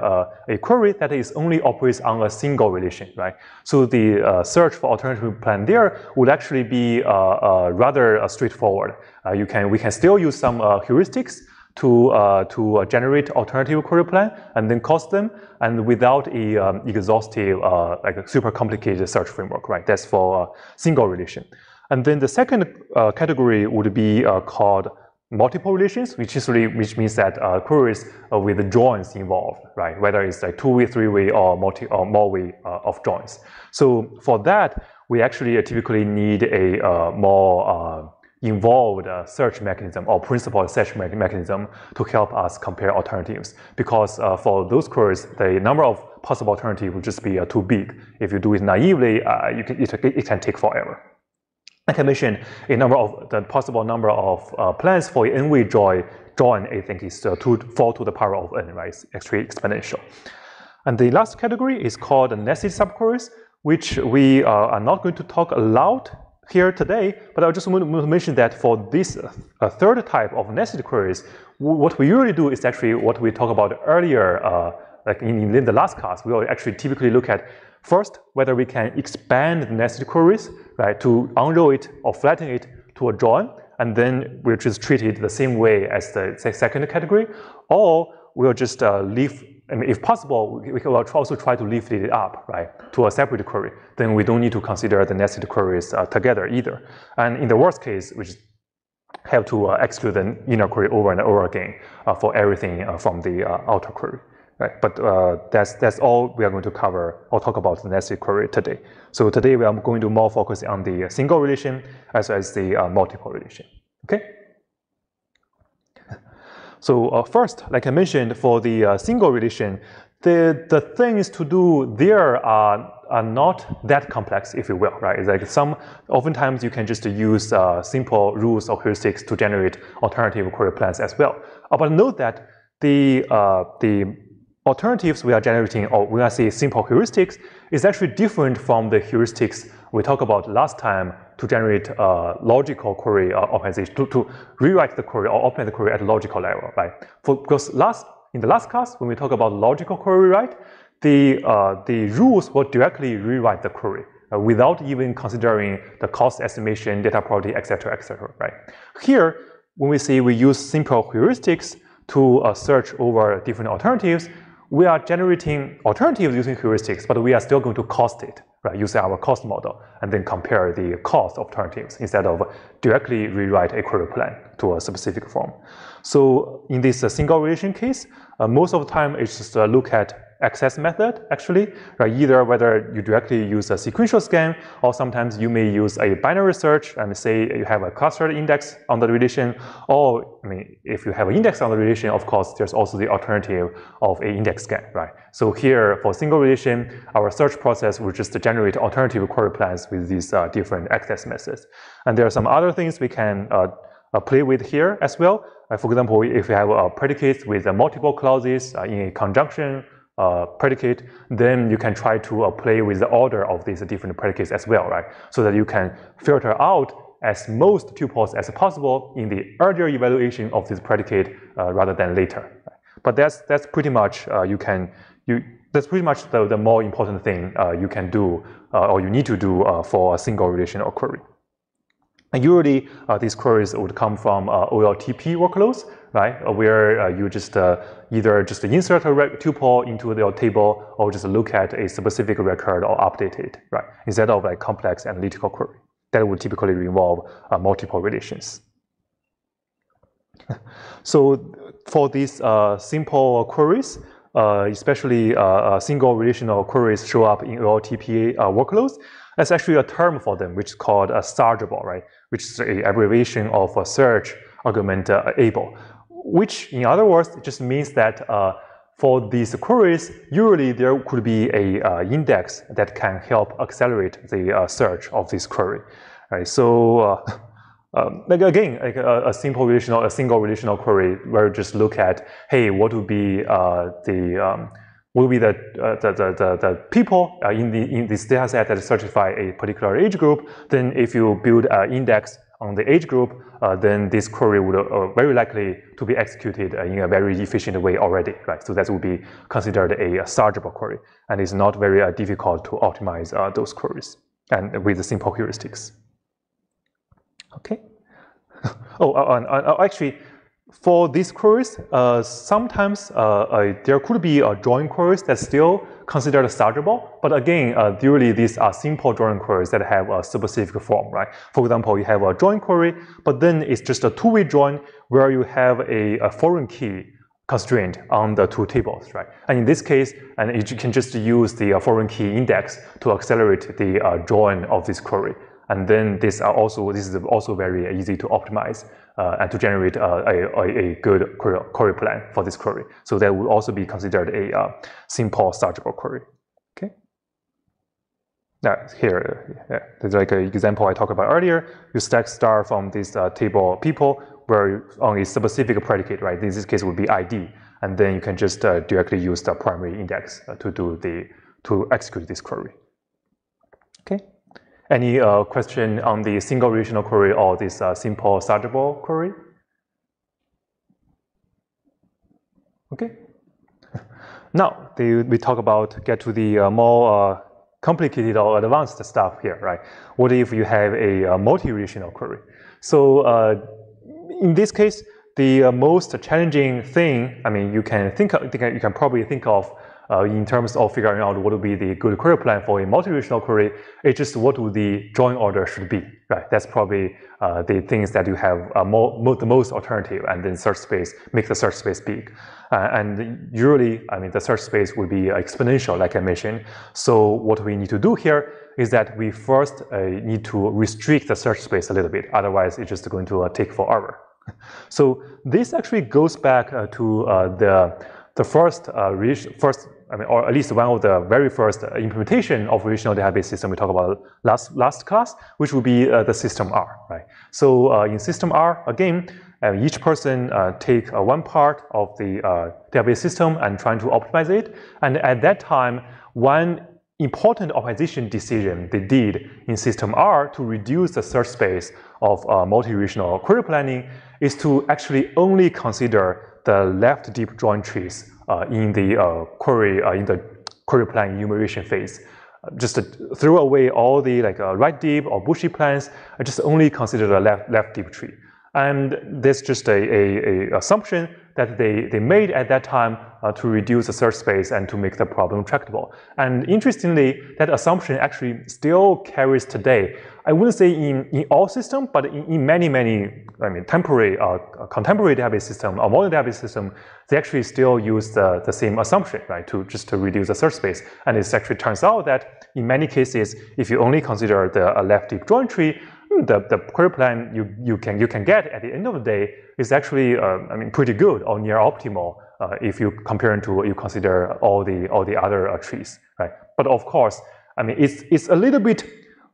a query that is only operates on a single relation, right? So the search for alternative plan there would actually be rather straightforward. you can we can still use some heuristics to uh, to uh, generate alternative query plan and then cost them, and without a um, exhaustive uh, like a super complicated search framework, right? That's for a single relation. And then the second uh, category would be uh, called multiple relations, which is really, which means that uh, queries uh, with joins involved, right? Whether it's like two-way, three-way, or multi or more way uh, of joins. So for that, we actually typically need a uh, more involved search mechanism or principal search me mechanism to help us compare alternatives. Because for those queries, the number of possible alternatives would just be too big. If you do it naively, you can, it, it can take forever. I mentioned, a number of the possible number of uh, plans for n-way join, join I think is uh, two, 4 to the power of n, right? It's actually exponential. And the last category is called the nested subqueries, which we uh, are not going to talk aloud here today, but I just want to mention that for this uh, third type of nested queries, what we usually do is actually what we talked about earlier, uh, like in, in the last class, we will actually typically look at First, whether we can expand the nested queries, right, to unroll it or flatten it to a join, and then we'll just treat it the same way as the second category, or we'll just uh, leave, I mean, if possible, we can also try to lift it up, right, to a separate query. Then we don't need to consider the nested queries uh, together either. And in the worst case, we just have to uh, execute the inner query over and over again uh, for everything uh, from the uh, outer query. Right, but uh, that's that's all we are going to cover or talk about the nested query today. So today we are going to more focus on the single relation as well as the uh, multiple relation. Okay. So uh, first, like I mentioned, for the uh, single relation, the the things to do there are are not that complex, if you will, right? It's like some, oftentimes you can just use uh, simple rules or heuristics to generate alternative query plans as well. Uh, but note that the, uh, the alternatives we are generating, or we are saying simple heuristics, is actually different from the heuristics we talked about last time to generate a logical query optimization, to, to rewrite the query or optimize the query at logical level, right? For, because last in the last class, when we talk about logical query right, the, uh, the rules will directly rewrite the query uh, without even considering the cost estimation, data probability, etc., etc. right? Here, when we say we use simple heuristics to uh, search over different alternatives, we are generating alternatives using heuristics, but we are still going to cost it, right, using our cost model, and then compare the cost of alternatives instead of directly rewrite a query plan to a specific form. So in this uh, single relation case, uh, most of the time it's just uh, look at access method actually, right? Either whether you directly use a sequential scan or sometimes you may use a binary search and say you have a clustered index on the relation or I mean, if you have an index on the relation, of course, there's also the alternative of a index scan, right? So here for single relation, our search process will just generate alternative query plans with these uh, different access methods. And there are some other things we can uh, uh, play with here as well. Uh, for example, if you have a predicate with uh, multiple clauses uh, in a conjunction uh, predicate, then you can try to uh, play with the order of these different predicates as well, right? So that you can filter out as most tuples as possible in the earlier evaluation of this predicate uh, rather than later. But that's that's pretty much uh, you can you that's pretty much the, the more important thing uh, you can do uh, or you need to do for a single relational query. And usually these queries would come from OLTP workloads, right? Uh, where uh, you just uh, either just insert a tuple into your table or just look at a specific record or update it, right? Instead of like complex analytical query that would typically involve uh, multiple relations. so for these simple queries, especially single relational queries show up in OLTP workloads, that's actually a term for them, which is called a sargable, right? Which is a abbreviation of a search argument uh, able, which in other words, just means that uh, for these queries, usually there could be a uh, index that can help accelerate the uh, search of this query, right? So uh, um, like again, like a, a, simple relational, a single relational query where you just look at, hey, what would be uh, the um, will be the, uh, the, the, the, the, people in, the, in this data set that certify a particular age group, then if you build an index on the age group, uh, then this query would uh, very likely to be executed uh, in a very efficient way already, right? So that would be considered a, a sargable query, and it's not very uh, difficult to optimize those queries and with simple heuristics. Okay. oh, actually, for these queries, uh, sometimes uh, there could be a join queries that's still considered sargable, but again, uh, usually these are simple join queries that have a specific form, right? For example, you have a join query, but then it's just a two-way join where you have a, a, foreign key constraint on the two tables, right? And in this case, and you can just use the uh, foreign key index to accelerate the uh, join of this query. And then this are also this is also very easy to optimize and to generate uh, a, a, good query, plan for this query. So that would also be considered a uh, simple sargable query. Okay. Now here, yeah, there's like an example I talked about earlier. You stack star from this uh, table people where on a specific predicate, right? In this case would be ID, and then you can just uh, directly use the primary index uh, to do the to execute this query. Okay. Any uh, question on the single relational query or this uh, simple sargable query? Okay. now we talk about get to the uh, more uh, complicated or advanced stuff here, right? What if you have a, a multi-relational query? So uh, in this case, the uh, most challenging thing, I mean, you can think, of, you can probably think of uh, in terms of figuring out what would be the good query plan for a multi-relational query, it's just what would the join order should be, right? That's probably uh, the things that you have uh, more, the most alternative, and then search space make the search space big. Uh, and usually, I mean, the search space will be exponential, like I mentioned. So what we need to do here is that we first uh, need to restrict the search space a little bit. Otherwise, it's just going to uh, take forever. So this actually goes back to the the first first I mean, or at least one of the very first implementation of relational database system we talked about last last class, which would be uh, the system R, right? So uh, in system R, again, uh, each person uh, take uh, one part of the uh, database system and trying to optimize it. And at that time, one important optimization decision they did in system R to reduce the search space of multi-relational query planning is to actually only consider the left deep join trees uh, in the uh, query uh, in the query plan enumeration phase. Just throw away all the like right deep or bushy plans, I just only consider the left left deep tree. And that's just a, a, a, assumption that they, they made at that time uh, to reduce the search space and to make the problem tractable. And interestingly, that assumption actually still carries today. I wouldn't say in, in all systems, but in, in many, many, I mean, temporary, uh, contemporary database system or modern database system, they actually still use the, the same assumption, right, to just to reduce the search space. And it actually turns out that in many cases, if you only consider the left deep join tree, the, the query plan you, you, can, you can get at the end of the day is actually, uh, I mean, pretty good or near optimal uh, if you compare it to what you consider all the, all the other uh, trees, right? But of course, I mean, it's, it's a little bit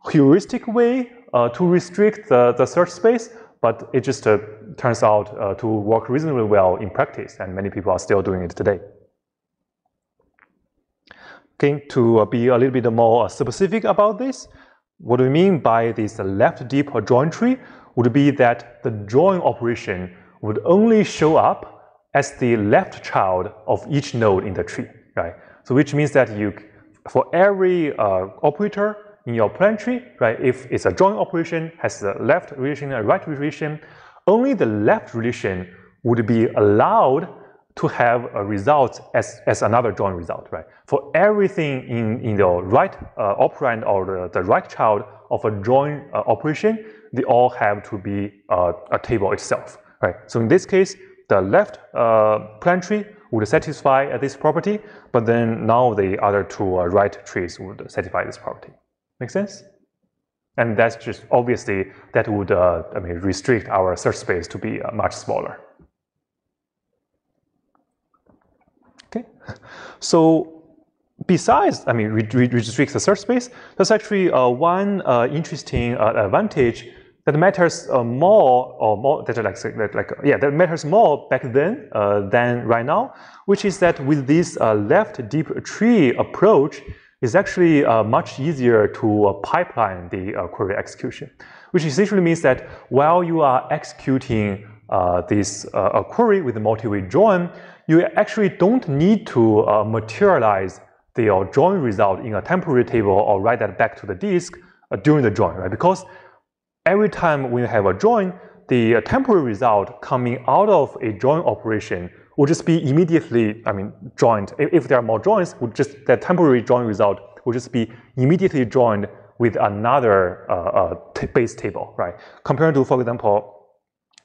heuristic way uh, to restrict the, the search space, but it just uh, turns out uh, to work reasonably well in practice, and many people are still doing it today. Okay, to be a little bit more specific about this, what we mean by this left deep join tree would be that the join operation would only show up as the left child of each node in the tree, right? So which means that you, for every uh, operator in your plan tree, right, if it's a join operation, has the left relation and right relation, only the left relation would be allowed to have a result as, as another join result, right? For everything in, in the right uh, operand or the, the right child of a join uh, operation, they all have to be uh, a table itself, right? So in this case, the left uh, plan tree would satisfy this property, but then now the other two uh, right trees would satisfy this property. Make sense? And that's just obviously that would uh, I mean restrict our search space to be much smaller. Okay, so besides, I mean, re re restrict the search space, there's actually uh, one uh, interesting uh, advantage that matters uh, more or more that like, that like yeah that matters more back then uh, than right now, which is that with this uh, left deep tree approach, it's actually much easier to pipeline the query execution, which essentially means that while you are executing this query with a multi-way join, you actually don't need to uh, materialize the uh, join result in a temporary table or write that back to the disk uh, during the join, right? Because every time when you have a join, the uh, temporary result coming out of a join operation will just be immediately, I mean, joined. If, there are more joins, would just that temporary join result will just be immediately joined with another uh, uh, base table, right? Compared to, for example,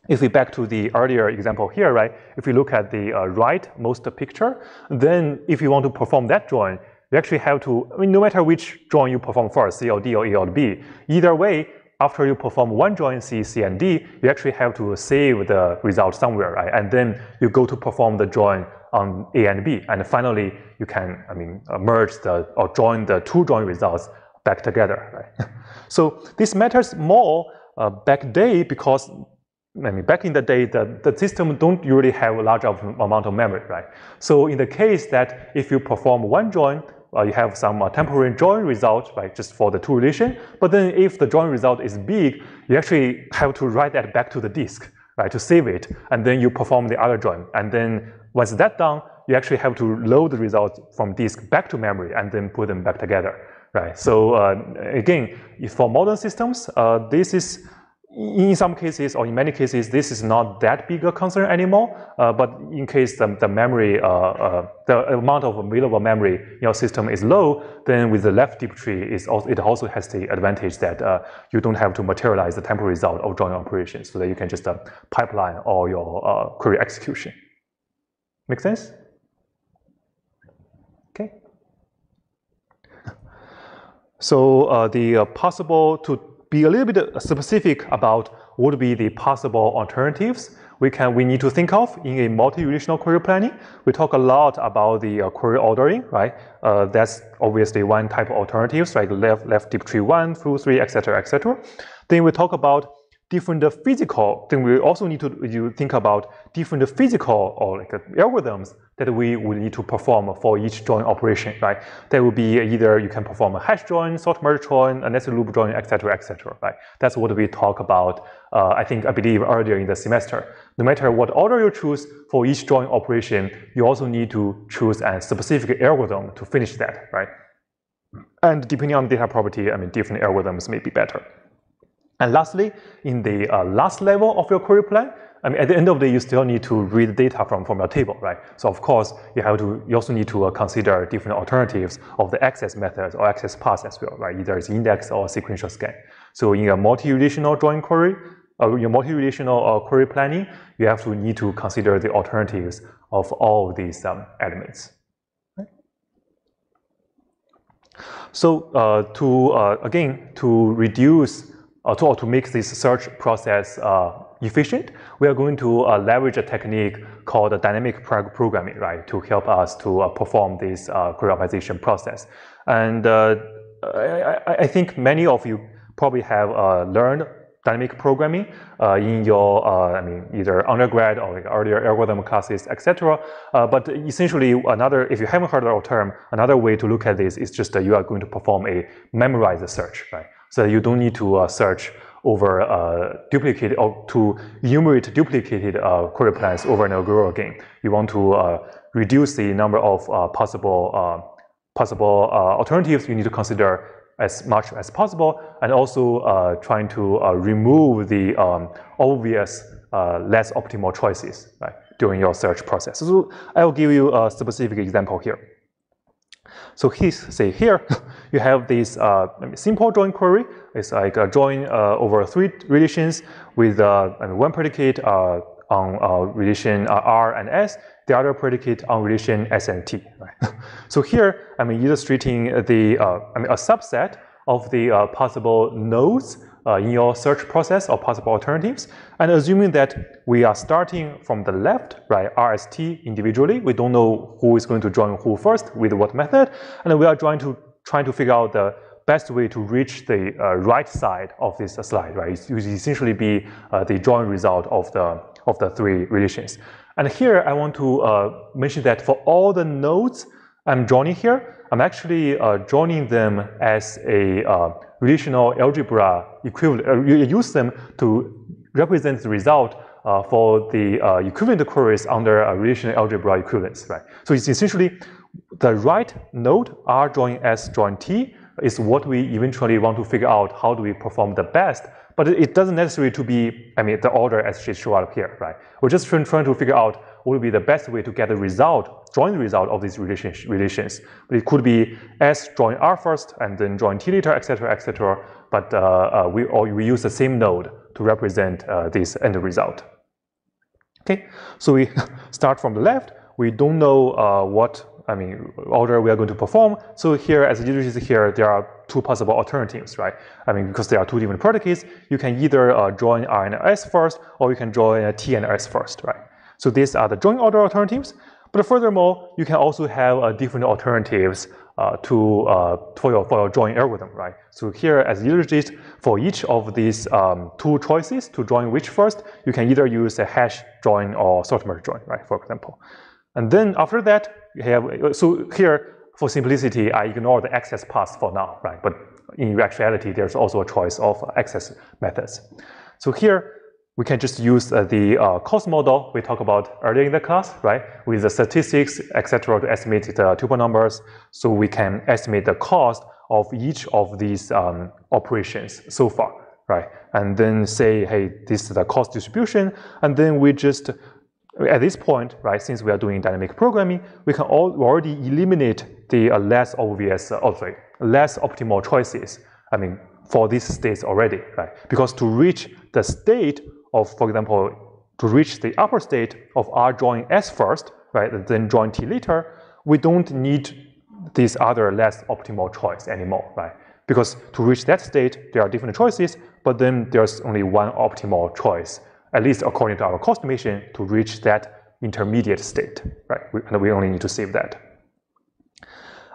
if we back to the earlier example here, right, if we look at the uh, rightmost picture, then if you want to perform that join, you actually have to, I mean, no matter which join you perform first, C or D or A or B, either way, after you perform one join C, C, and D, you actually have to save the result somewhere, right? And then you go to perform the join on A and B. And finally, you can, I mean, uh, merge the, or join the two join results back together, right? so this matters more uh, back day because I mean, back in the day, the, the system don't usually have a large amount of memory, right? So in the case that if you perform one join, uh, you have some uh, temporary join result, right, just for the two relation. But then if the join result is big, you actually have to write that back to the disk, right, to save it. And then you perform the other join. And then once that's done, you actually have to load the result from disk back to memory and then put them back together, right? So uh, again, for modern systems, uh, this is in some cases or in many cases, this is not that big a concern anymore. Uh, but in case the, the memory, uh, uh, the amount of available memory in your system is low, then with the left deep tree, also, it also has the advantage that uh, you don't have to materialize the temporary result of join operations, so that you can just uh, pipeline all your uh, query execution. Make sense? Okay. So the possible to be a little bit specific about what would be the possible alternatives we can we need to think of in a multi-relational query planning. We talk a lot about the uh, query ordering, right? Uh, that's obviously one type of alternatives, like left left deep tree one through three, etc., etc. Then we talk about different physical, then we also need to you think about different physical or like algorithms that we would need to perform for each join operation, right? That would be either you can perform a hash join, sort merge join, a nested loop join, etc., etc. right? That's what we talk about, uh, I think, I believe earlier in the semester. No matter what order you choose for each join operation, you also need to choose a specific algorithm to finish that, right? And depending on data property, I mean, different algorithms may be better. And lastly, in the uh, last level of your query plan, I mean, at the end of the day, you still need to read data from, from your table, right? So of course, you have to, you also need to uh, consider different alternatives of the access methods or access paths as well, right? Either it's index or sequential scan. So in a multi-relational join query, uh, your multi-relational uh, query planning, you have to need to consider the alternatives of all these um, elements. So uh, to uh, again to reduce to, to make this search process uh, efficient, we are going to uh, leverage a technique called dynamic programming, right, to help us to uh, perform this query optimization process. And I, I, think many of you probably have learned dynamic programming uh, in your, uh, I mean, either undergrad or like earlier algorithm classes, etc. Uh, but essentially, another, if you haven't heard the term, another way to look at this is just that you are going to perform a memorized search, right? So you don't need to uh, search over uh, duplicated or to enumerate duplicated uh, query plans over and over again. You want to reduce the number of possible possible alternatives you need to consider as much as possible, and also uh, trying to uh, remove the um, obvious uh, less optimal choices right, during your search process. So I will give you a specific example here. So say here you have this uh, simple join query. It's like a join uh, over three relations with uh, one predicate on uh, relation uh, R and S, the other predicate on relation S and T. Right? so here I'm illustrating the uh, I mean a subset of the uh, possible nodes uh, in your search process or possible alternatives, and assuming that we are starting from the left, right, RST individually, we don't know who is going to join who first with what method, and we are trying to trying to figure out the best way to reach the uh, right side of this slide, right? It would essentially be uh, the join result of the of the three relations. And here I want to uh, mention that for all the nodes I'm joining here, I'm actually uh, joining them as a uh, relational algebra equivalent. Uh, you use them to represent the result uh, for the uh, equivalent queries under a relational algebra equivalence, right? So it's essentially the right node R join S join T is what we eventually want to figure out how do we perform the best but it doesn't necessarily to be, I mean, the order as showed up here, right? We're just trying, to figure out would be the best way to get the result, join result of these relations. But it could be S join R first and then join T later, etc., etc. But uh, uh, we, we use the same node to represent uh, this end result. Okay, so we start from the left. We don't know uh, what I mean, order we are going to perform. So here, as you see here, there are two possible alternatives, right? I mean, because there are two different predicates, you can either uh, join R and S first, or you can join T and S first, right? So these are the join order alternatives. But furthermore, you can also have uh, different alternatives uh, to uh, for your for your join algorithm, right? So here, as illustrated, for each of these um, two choices to join which first, you can either use a hash join or sort merge join, right? For example, and then after that, you have, so here, for simplicity, I ignore the access path for now, right? But in actuality, there's also a choice of access methods. So here, we can just use uh, the uh, cost model we talked about earlier in the class, right? With the statistics, etc., to estimate the tuple numbers. So we can estimate the cost of each of these um, operations so far, right? And then say, hey, this is the cost distribution. And then we just at this point, right, since we are doing dynamic programming, we can already eliminate the uh, less obvious, uh, sorry, less optimal choices. I mean, for these states already, right? Because to reach the state of, for example, to reach the upper state of R join S first, right, then join T later, we don't need this other less optimal choice anymore, right? Because to reach that state, there are different choices, but then there's only one optimal choice at least according to our cost mission, to reach that intermediate state, right? We, and we only need to save that.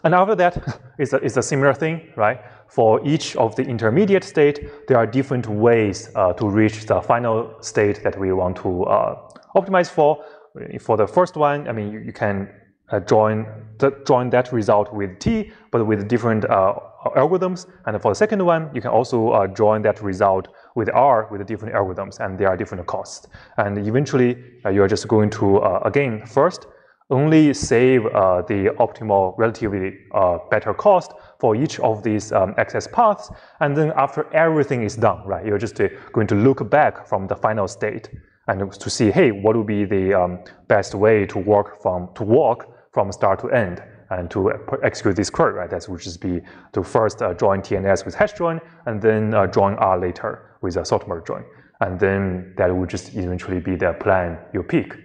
And after that, it's a, it's a similar thing, right? For each of the intermediate state, there are different ways uh, to reach the final state that we want to uh, optimize for. For the first one, I mean, you, you can uh, join, join that result with T, but with different uh, algorithms. And for the second one, you can also uh, join that result with R with different algorithms, and there are different costs. And eventually, uh, you are just going to, again, first, only save the optimal, relatively better cost for each of these um, access paths. And then after everything is done, right, you're just uh, going to look back from the final state and to see, hey, what would be the um, best way to work from to walk from start to end and to execute this query, right? That would just be to first uh, join TNS with hash join and then uh, join R later with a sort merge join. And then that would just eventually be the plan you pick.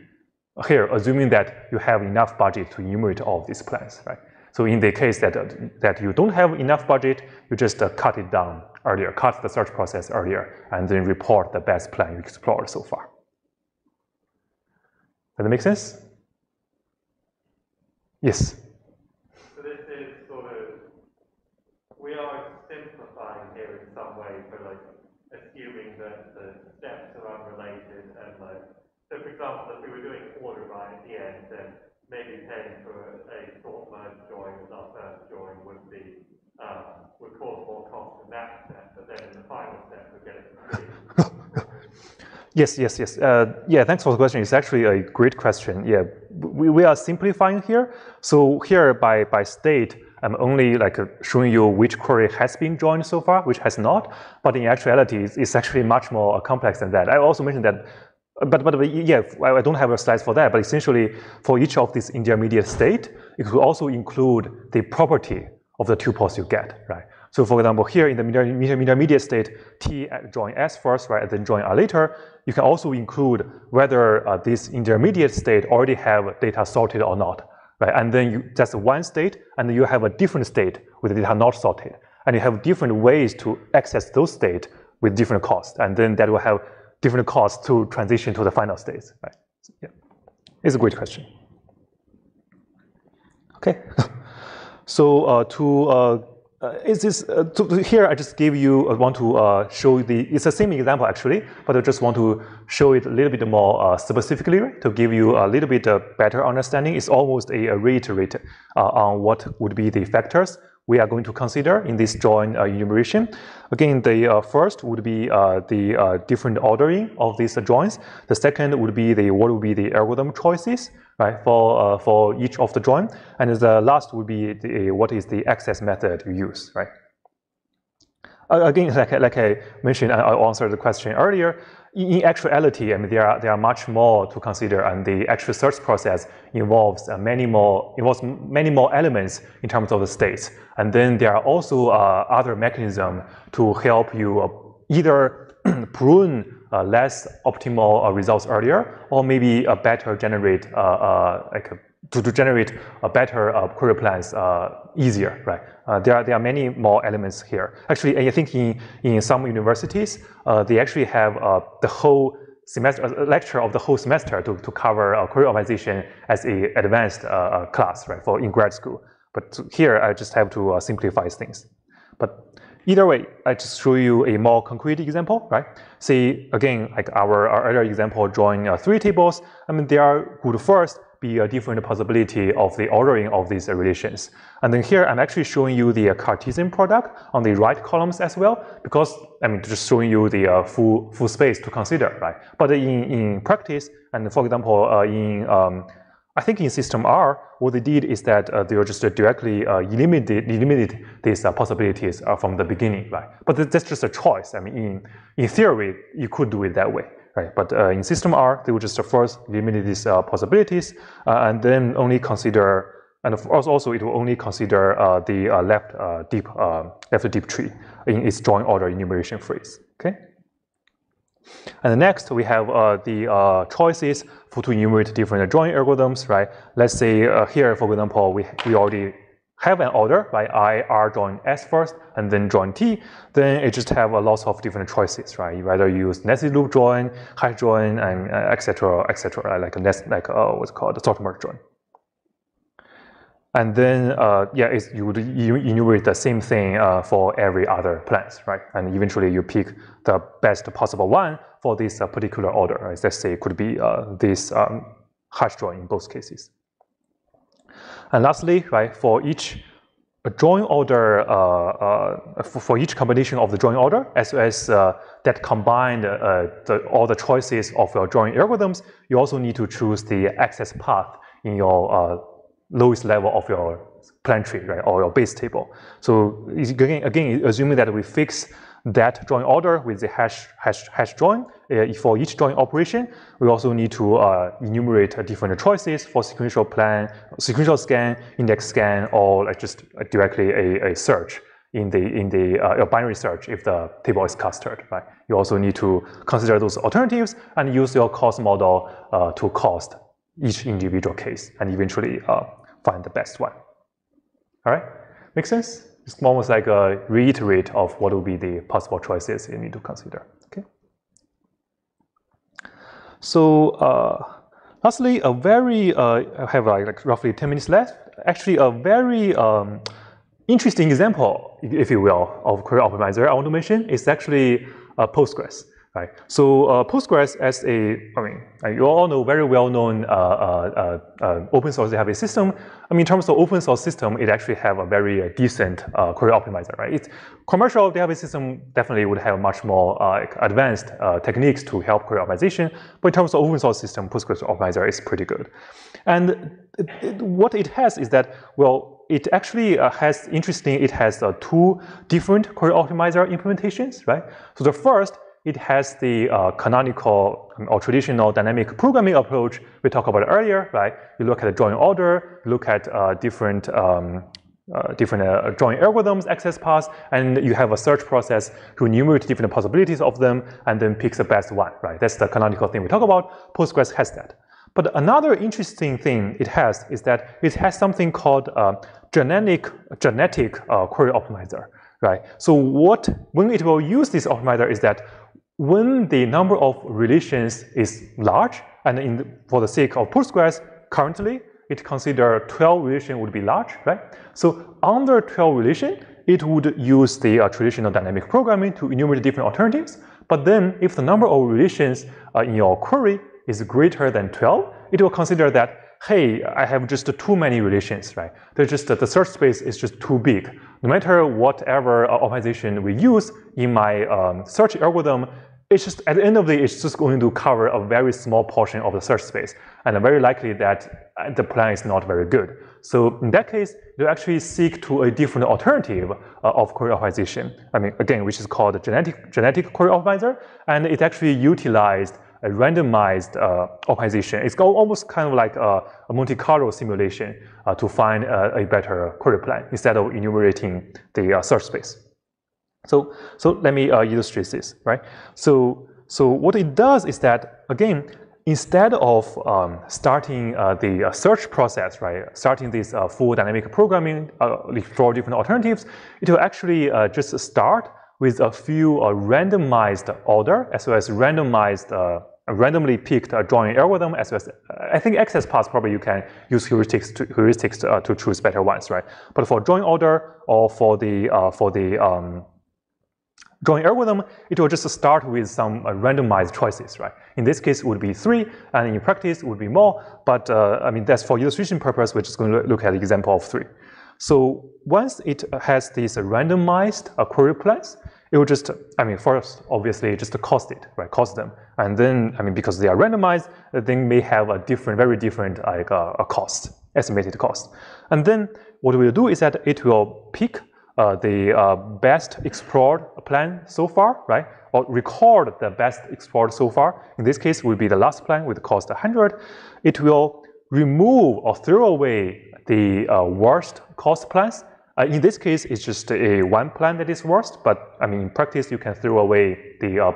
Here, assuming that you have enough budget to enumerate all these plans, right? So in the case that, uh, that you don't have enough budget, you just uh, cut it down earlier, cut the search process earlier, and then report the best plan you explored so far. Does that make sense? Yes. So this is sort of, we are simplifying here in some way, so like assuming that the steps are unrelated and like, so for example, if we were doing order by at the end, then maybe paying for a sort merge join as our first join would be, um, would cause more cost in that step, but then in the final step, we get it. Yes, yes, yes. Uh, yeah, thanks for the question. It's actually a great question. Yeah, we, we are simplifying here. So here by, by state, I'm only like showing you which query has been joined so far, which has not. But in actuality, it's actually much more complex than that. I also mentioned that, but, but, but yeah, I don't have a slides for that, but essentially for each of these intermediate state, it could also include the property of the tuples you get, right? So for example, here in the intermediate state, T join S first, right, and then join R later, you can also include whether uh, this intermediate state already have data sorted or not, right? And then you, that's one state, and you have a different state with data not sorted. And you have different ways to access those state with different costs. And then that will have different costs to transition to the final states, right? Yeah, it's a great question. Okay. so uh, to uh, is this uh, to, here? I just give you uh, want to uh, show the. It's the same example actually, but I just want to show it a little bit more specifically to give you a little bit better understanding. It's almost a, a reiterate on what would be the factors we are going to consider in this join enumeration. Again, the first would be the different ordering of these joins. The second would be the what would be the algorithm choices right, for, uh, for each of the join. And the last would be the, what is the access method you use, right? Again, like, like I mentioned, I answered the question earlier, in actuality, I mean, there are, there are much more to consider, and the actual search process involves uh, many more involves many more elements in terms of the states. And then there are also uh, other mechanisms to help you uh, either prune uh, less optimal uh, results earlier, or maybe a better generate uh, like a, to, to generate a better query plans easier, right? there are there are many more elements here. Actually, I think in in some universities they actually have the whole semester lecture of the whole semester to, to cover uh, query optimization as a advanced uh, class, right, for in grad school. But here I just have to uh, simplify things. But Either way, I just show you a more concrete example, right? Say again, like our, our other example, drawing uh, three tables. I mean, there could first be a different possibility of the ordering of these relations. And then here, I'm actually showing you the uh, Cartesian product on the right columns as well, because I mean, just showing you the uh, full full space to consider, right? But in in practice, and for example, uh, in um, I think in system R, what they did is that uh, they just directly uh, eliminated, eliminated these uh, possibilities uh, from the beginning, right? But that's just a choice. I mean, in, in theory, you could do it that way, right? But uh, in system R, they would just first eliminate these uh, possibilities and then only consider, and of course also it will only consider the left deep left deep tree in its join order enumeration phrase, okay? And next, we have uh, the uh, choices for to enumerate different join algorithms, right? Let's say uh, here, for example, we, we already have an order, right? I, R join S first, and then join T. Then it just have a lot of different choices, right? You either use nested loop join, hash join, and etc. Uh, etc. Right? Like a nest, like uh, what's called a sort merge join. And then, uh, yeah, you would enumerate the same thing uh, for every other plans, right? And eventually you pick the best possible one for this uh, particular order. Right? Let's say it could be uh, this um, hash join in both cases. And lastly, right, for each join order, uh, for, for, each combination of the join order, as well as that combined the, all the choices of your join algorithms, you also need to choose the access path in your lowest level of your plan tree, right, or your base table. So again, again, assuming that we fix that join order with the hash hash hash join uh, for each join operation, we also need to uh, enumerate uh, different choices for sequential plan, sequential scan, index scan, or like just directly a, a search in the in the uh, binary search if the table is clustered. Right. You also need to consider those alternatives and use your cost model uh, to cost each individual case and eventually uh, find the best one. All right, make sense? It's almost like a reiterate of what will be the possible choices you need to consider. Okay. So uh, lastly, a very uh, I have like, roughly 10 minutes left. Actually, a very um, interesting example, if- if you will, of query optimizer I want to mention is actually uh, Postgres. Right. So uh, Postgres as a, I mean, uh, you all know very well-known uh, uh, uh, uh, open source database system. I mean, in terms of open source system, it actually have a very decent query optimizer, right? It's commercial database system definitely would have much more advanced techniques to help query optimization. But in terms of open source system, Postgres optimizer is pretty good. And it- it- what it has is that, well, it actually uh, has interesting, it has uh, two different query optimizer implementations, right? So the first, it has the uh, canonical um, or traditional dynamic programming approach we talked about earlier, right? You look at the join order, look at uh, different um, uh, different uh, join algorithms, access paths, and you have a search process to enumerate different possibilities of them and then pick the best one, right? That's the canonical thing we talk about. Postgres has that. But another interesting thing it has is that it has something called uh, genetic genetic uh, query optimizer, right? So what when it will use this optimizer is that when the number of relations is large, and in the, for the sake of Postgres, currently it consider 12 relation would be large, right? So under 12 relation, it would use the uh, traditional dynamic programming to enumerate different alternatives. But then if the number of relations uh, in your query is greater than 12, it will consider that, hey, I have just too many relations, right? There's just the search space is just too big. No matter whatever uh, optimization we use in my um, search algorithm, it's just at the end of the day, it's just going to cover a very small portion of the search space, and very likely that uh, the plan is not very good. So in that case, you actually seek to a different alternative uh, of query optimization. I mean, again, which is called genetic genetic query optimizer, and it actually utilized a randomized uh, optimization. It's almost kind of like a, a Monte Carlo simulation uh, to find a, a better query plan instead of enumerating the uh, search space. So, so let me uh, illustrate this, right? So, so what it does is that again, instead of um, starting uh, the uh, search process, right, starting this uh, full dynamic programming, uh, explore different alternatives, it will actually uh, just start with a few uh, randomized order as well as randomized. Uh, randomly picked uh, join algorithm as well as I think access paths probably you can use heuristics to, heuristics uh, to choose better ones, right? But for join order or for the uh, for the um, join algorithm, it will just start with some uh, randomized choices, right? In this case, it would be three, and in practice, it would be more. But uh, I mean, that's for illustration purpose. We're just going to look at the example of three. So once it has these randomized query plans, it will just, I mean, first, obviously, just cost it, right? Cost them, and then, I mean, because they are randomized, they may have a different, very different, like uh, a cost, estimated cost. And then what we'll do is that it will pick uh, the uh, best explored plan so far, right? Or record the best explored so far. In this case, will be the last plan with cost 100. It will remove or throw away the uh, worst cost plans. Uh, in this case, it's just a one plan that is worst, but I mean, in practice, you can throw away the uh,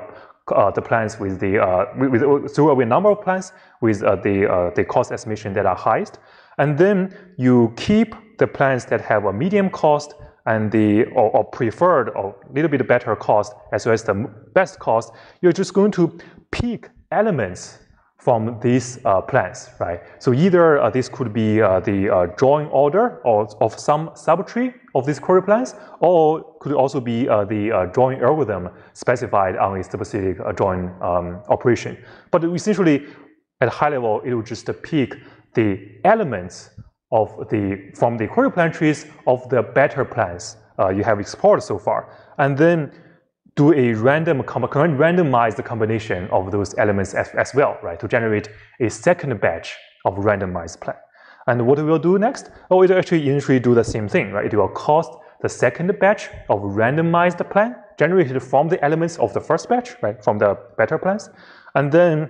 uh, the plans with the uh, with, with throw away number of plans with uh, the uh, the cost estimation that are highest, and then you keep the plans that have a medium cost and the or, or preferred or little bit better cost as well as the best cost. You're just going to pick elements from these uh, plans, right? So either uh, this could be uh, the drawing order or of some subtree of these query plans, or could also be the drawing algorithm specified on a specific drawing um, operation. But essentially, at high level, it will just pick the elements of the from the query plan trees of the better plans uh, you have explored so far, and then do a random com- randomized combination of those elements as, as well, right, to generate a second batch of randomized plan. And what we will do next? Oh, it will actually initially do the same thing, right? It will cost the second batch of randomized plan generated from the elements of the first batch, right, from the better plans. And then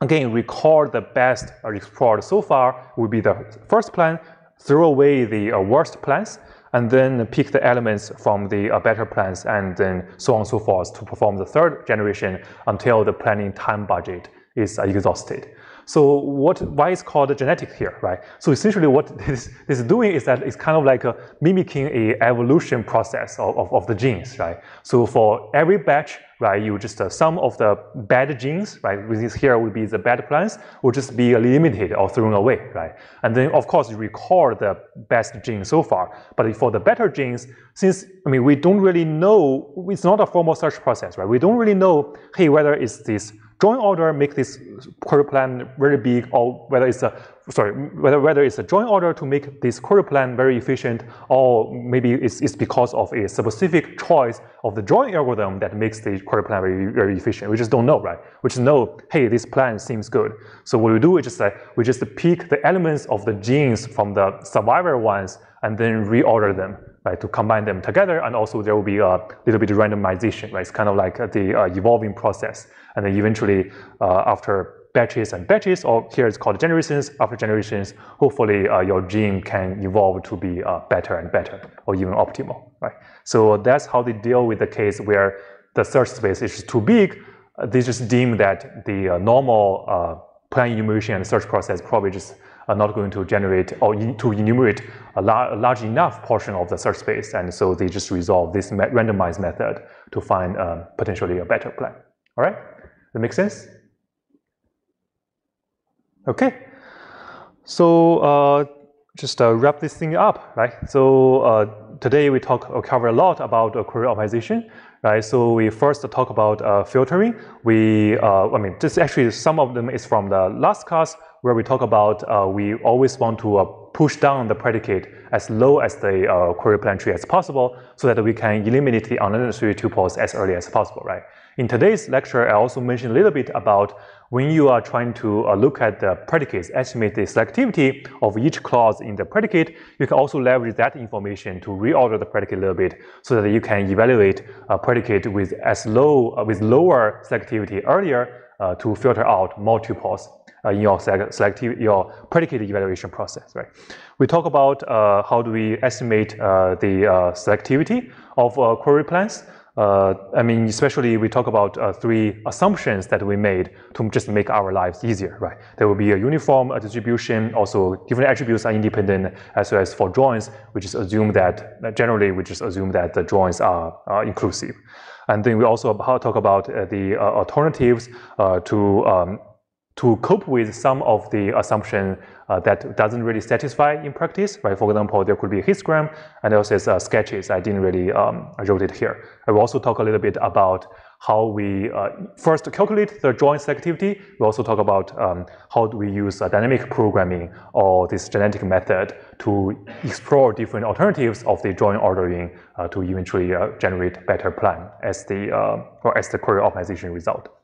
again, record the best explored so far will be the first plan, throw away the uh, worst plans, and then pick the elements from the uh, better plans, and then so on and so forth to perform the third generation until the planning time budget is exhausted. So what, why is called genetic here, right? So essentially what this, this is doing is that it's kind of like a, mimicking a evolution process of, of, of, the genes, right? So for every batch, right, you just, uh, some of the bad genes, right, which here would be the bad plants, will just be eliminated or thrown away, right? And then of course you record the best genes so far. But for the better genes, since, I mean, we don't really know, it's not a formal search process, right? We don't really know, hey, whether it's this join order make this query plan very big or whether it's a sorry whether whether it's a join order to make this query plan very efficient or maybe it's, it's because of a specific choice of the join algorithm that makes the query plan very, very efficient. We just don't know, right? We just know, hey, this plan seems good. So what we do is just like we just pick the elements of the genes from the survivor ones and then reorder them right, to combine them together. And also there will be a little bit of randomization, right? It's kind of like the uh, evolving process. And then eventually uh, after batches and batches, or here it's called generations, after generations, hopefully uh, your gene can evolve to be uh, better and better, or even optimal, right? So that's how they deal with the case where the search space is too big. Uh, they just deem that the uh, normal plan enumeration and search process probably just are not going to generate or to enumerate a, la a, large enough portion of the search space. And so they just resolve this me randomized method to find um, potentially a better plan. All right? That makes sense? Okay. So uh, just uh, wrap this thing up, right? So uh, today we talk uh, cover a lot about uh, query optimization, right? So we first talk about uh, filtering. We, I mean, just actually some of them is from the last class where we talk about uh, we always want to uh, push down the predicate as low as the uh, query plan tree as possible so that we can eliminate the unnecessary tuples as early as possible, right? In today's lecture, I also mentioned a little bit about when you are trying to uh, look at the predicates, estimate the selectivity of each clause in the predicate, you can also leverage that information to reorder the predicate a little bit so that you can evaluate a predicate with as low, uh, with lower selectivity earlier uh, to filter out more tuples uh, in your selective, your predicate evaluation process, right? We talk about uh, how do we estimate uh, the uh, selectivity of query plans. I mean, especially we talk about three assumptions that we made to just make our lives easier, right? There will be a uniform distribution, also different attributes are independent, as well as for joins, we just assume that, generally we just assume that the joins are, are inclusive. And then we also talk about the alternatives to um, to cope with some of the assumption uh, that doesn't really satisfy in practice, right? For example, there could be a histogram and also uh, sketches. I didn't really um, wrote it here. I will also talk a little bit about how we uh, first calculate the join selectivity. We also talk about um, how do we use uh, dynamic programming or this genetic method to explore different alternatives of the join ordering uh, to eventually uh, generate better plan as the or as the query optimization result.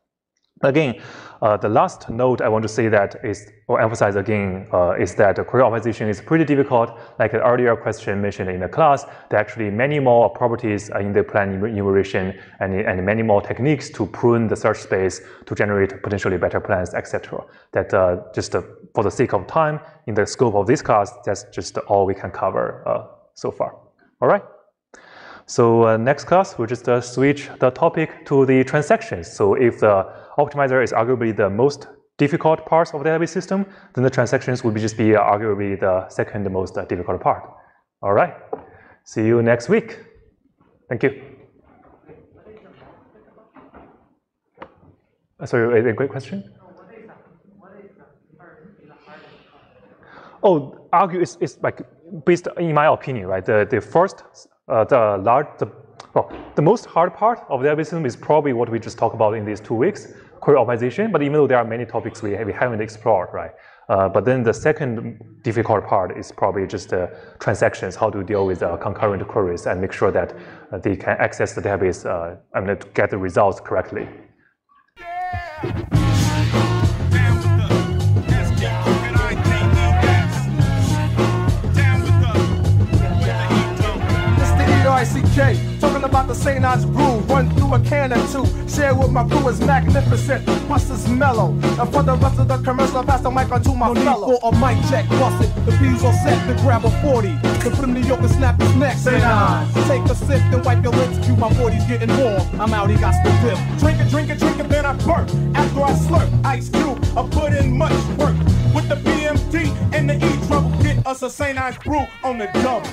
Again, uh, the last note I want to say that is, or emphasize again, uh, is that query optimization is pretty difficult. Like an earlier question mentioned in the class, there are actually many more properties in the plan enumeration and, and many more techniques to prune the search space to generate potentially better plans, etc. That uh, just uh, for the sake of time, in the scope of this class, that's just all we can cover uh, so far. All right. So uh, next class, we'll just uh, switch the topic to the transactions. So if the optimizer is arguably the most difficult part of the database system, then the transactions would be just be arguably the second most difficult part. All right. See you next week. Thank you. Uh, sorry, a great question? Oh, argue is, is like based in my opinion, right? The the first uh, the large, the, well, the most hard part of the system is probably what we just talked about in these two weeks, query optimization, but even though there are many topics we, we haven't explored, right? Uh, but then the second difficult part is probably just uh, transactions, how to deal with uh, concurrent queries and make sure that uh, they can access the database uh, get the results correctly. Yeah. Down with the talking about the St. Ides brew. Run through a can or two. Share with my crew is magnificent. Busters mellow. And for the rest of the commercial, I pass the mic on to my No need for a mic check, bust it. The P's all set, then grab a 40. The Prim New York and snap his neck. Say nine. Take a sip, then wipe your lips. Cue my 40's getting warm. I'm out, he got the dip. Drink it, drink it, drink it, then I burp. After I slurp, Ice Cube, I put in much work. With the BMD and the E trouble, get us a St. Ides brew on the double.